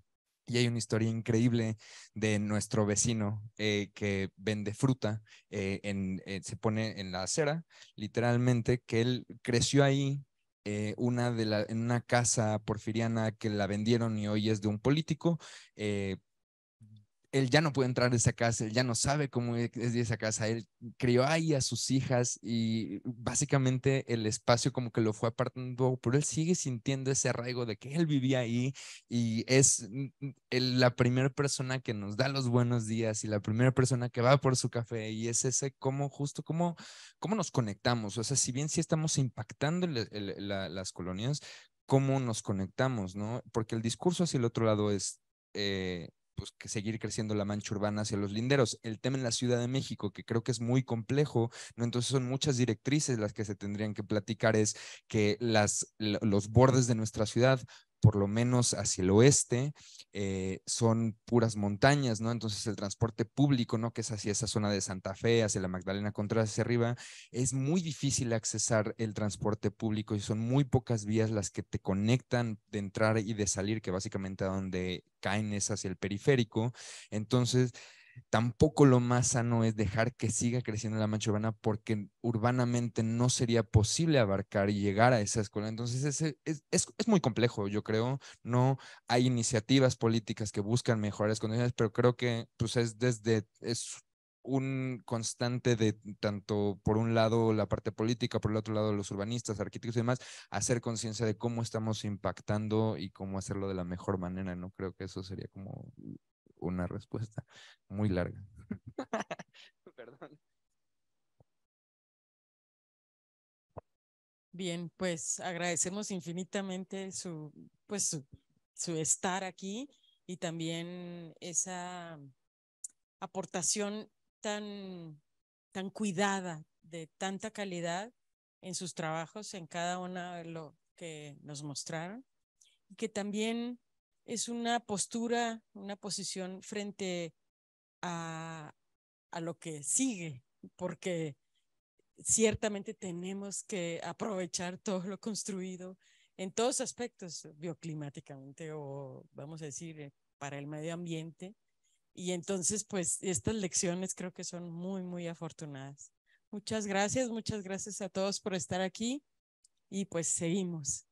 Y hay una historia increíble de nuestro vecino eh, que vende fruta, eh, en, eh, se pone en la acera, literalmente, que él creció ahí, una de la, en una casa porfiriana que la vendieron y hoy es de un político él ya no puede entrar a esa casa, él ya no sabe cómo es de esa casa, él crió ahí a sus hijas y básicamente el espacio como que lo fue apartando, pero él sigue sintiendo ese arraigo de que él vivía ahí y es la primera persona que nos da los buenos días y la primera persona que va por su café y es ese cómo justo cómo, cómo nos conectamos, o sea, si bien sí estamos impactando las colonias, cómo nos conectamos, ¿no? Porque el discurso hacia el otro lado es... Eh, pues, que seguir creciendo la mancha urbana hacia los linderos. El tema en la Ciudad de México, que creo que es muy complejo, ¿no? Entonces son muchas directrices las que se tendrían que platicar, es que las, los bordes de nuestra ciudad por lo menos hacia el oeste, eh, son puras montañas, ¿no? Entonces el transporte público, ¿no? Que es hacia esa zona de Santa Fe, hacia la Magdalena Contreras, hacia arriba, es muy difícil accesar el transporte público y son muy pocas vías las que te conectan de entrar y de salir, que básicamente a donde caen es hacia el periférico. Entonces, Tampoco lo más sano es dejar que siga creciendo la mancha urbana porque urbanamente no sería posible abarcar y llegar a esa escuela. Entonces es, es, es, muy complejo, yo creo. No hay iniciativas políticas que buscan mejores condiciones, pero creo que pues es desde, es un constante de tanto por un lado la parte política, por el otro lado los urbanistas, arquitectos y demás, hacer conciencia de cómo estamos impactando y cómo hacerlo de la mejor manera, ¿no? Creo que eso sería como una respuesta muy larga. *laughs* Perdón. Bien, pues agradecemos infinitamente su, pues, su, estar aquí y también esa aportación tan, tan cuidada, de tanta calidad en sus trabajos, en cada uno de lo que nos mostraron, y que también es una postura, una posición frente a, a lo que sigue, porque ciertamente tenemos que aprovechar todo lo construido en todos aspectos, bioclimáticamente o vamos a decir eh, para el medio ambiente. Y entonces, pues estas lecciones creo que son muy, muy afortunadas. Muchas gracias, muchas gracias a todos por estar aquí y pues seguimos.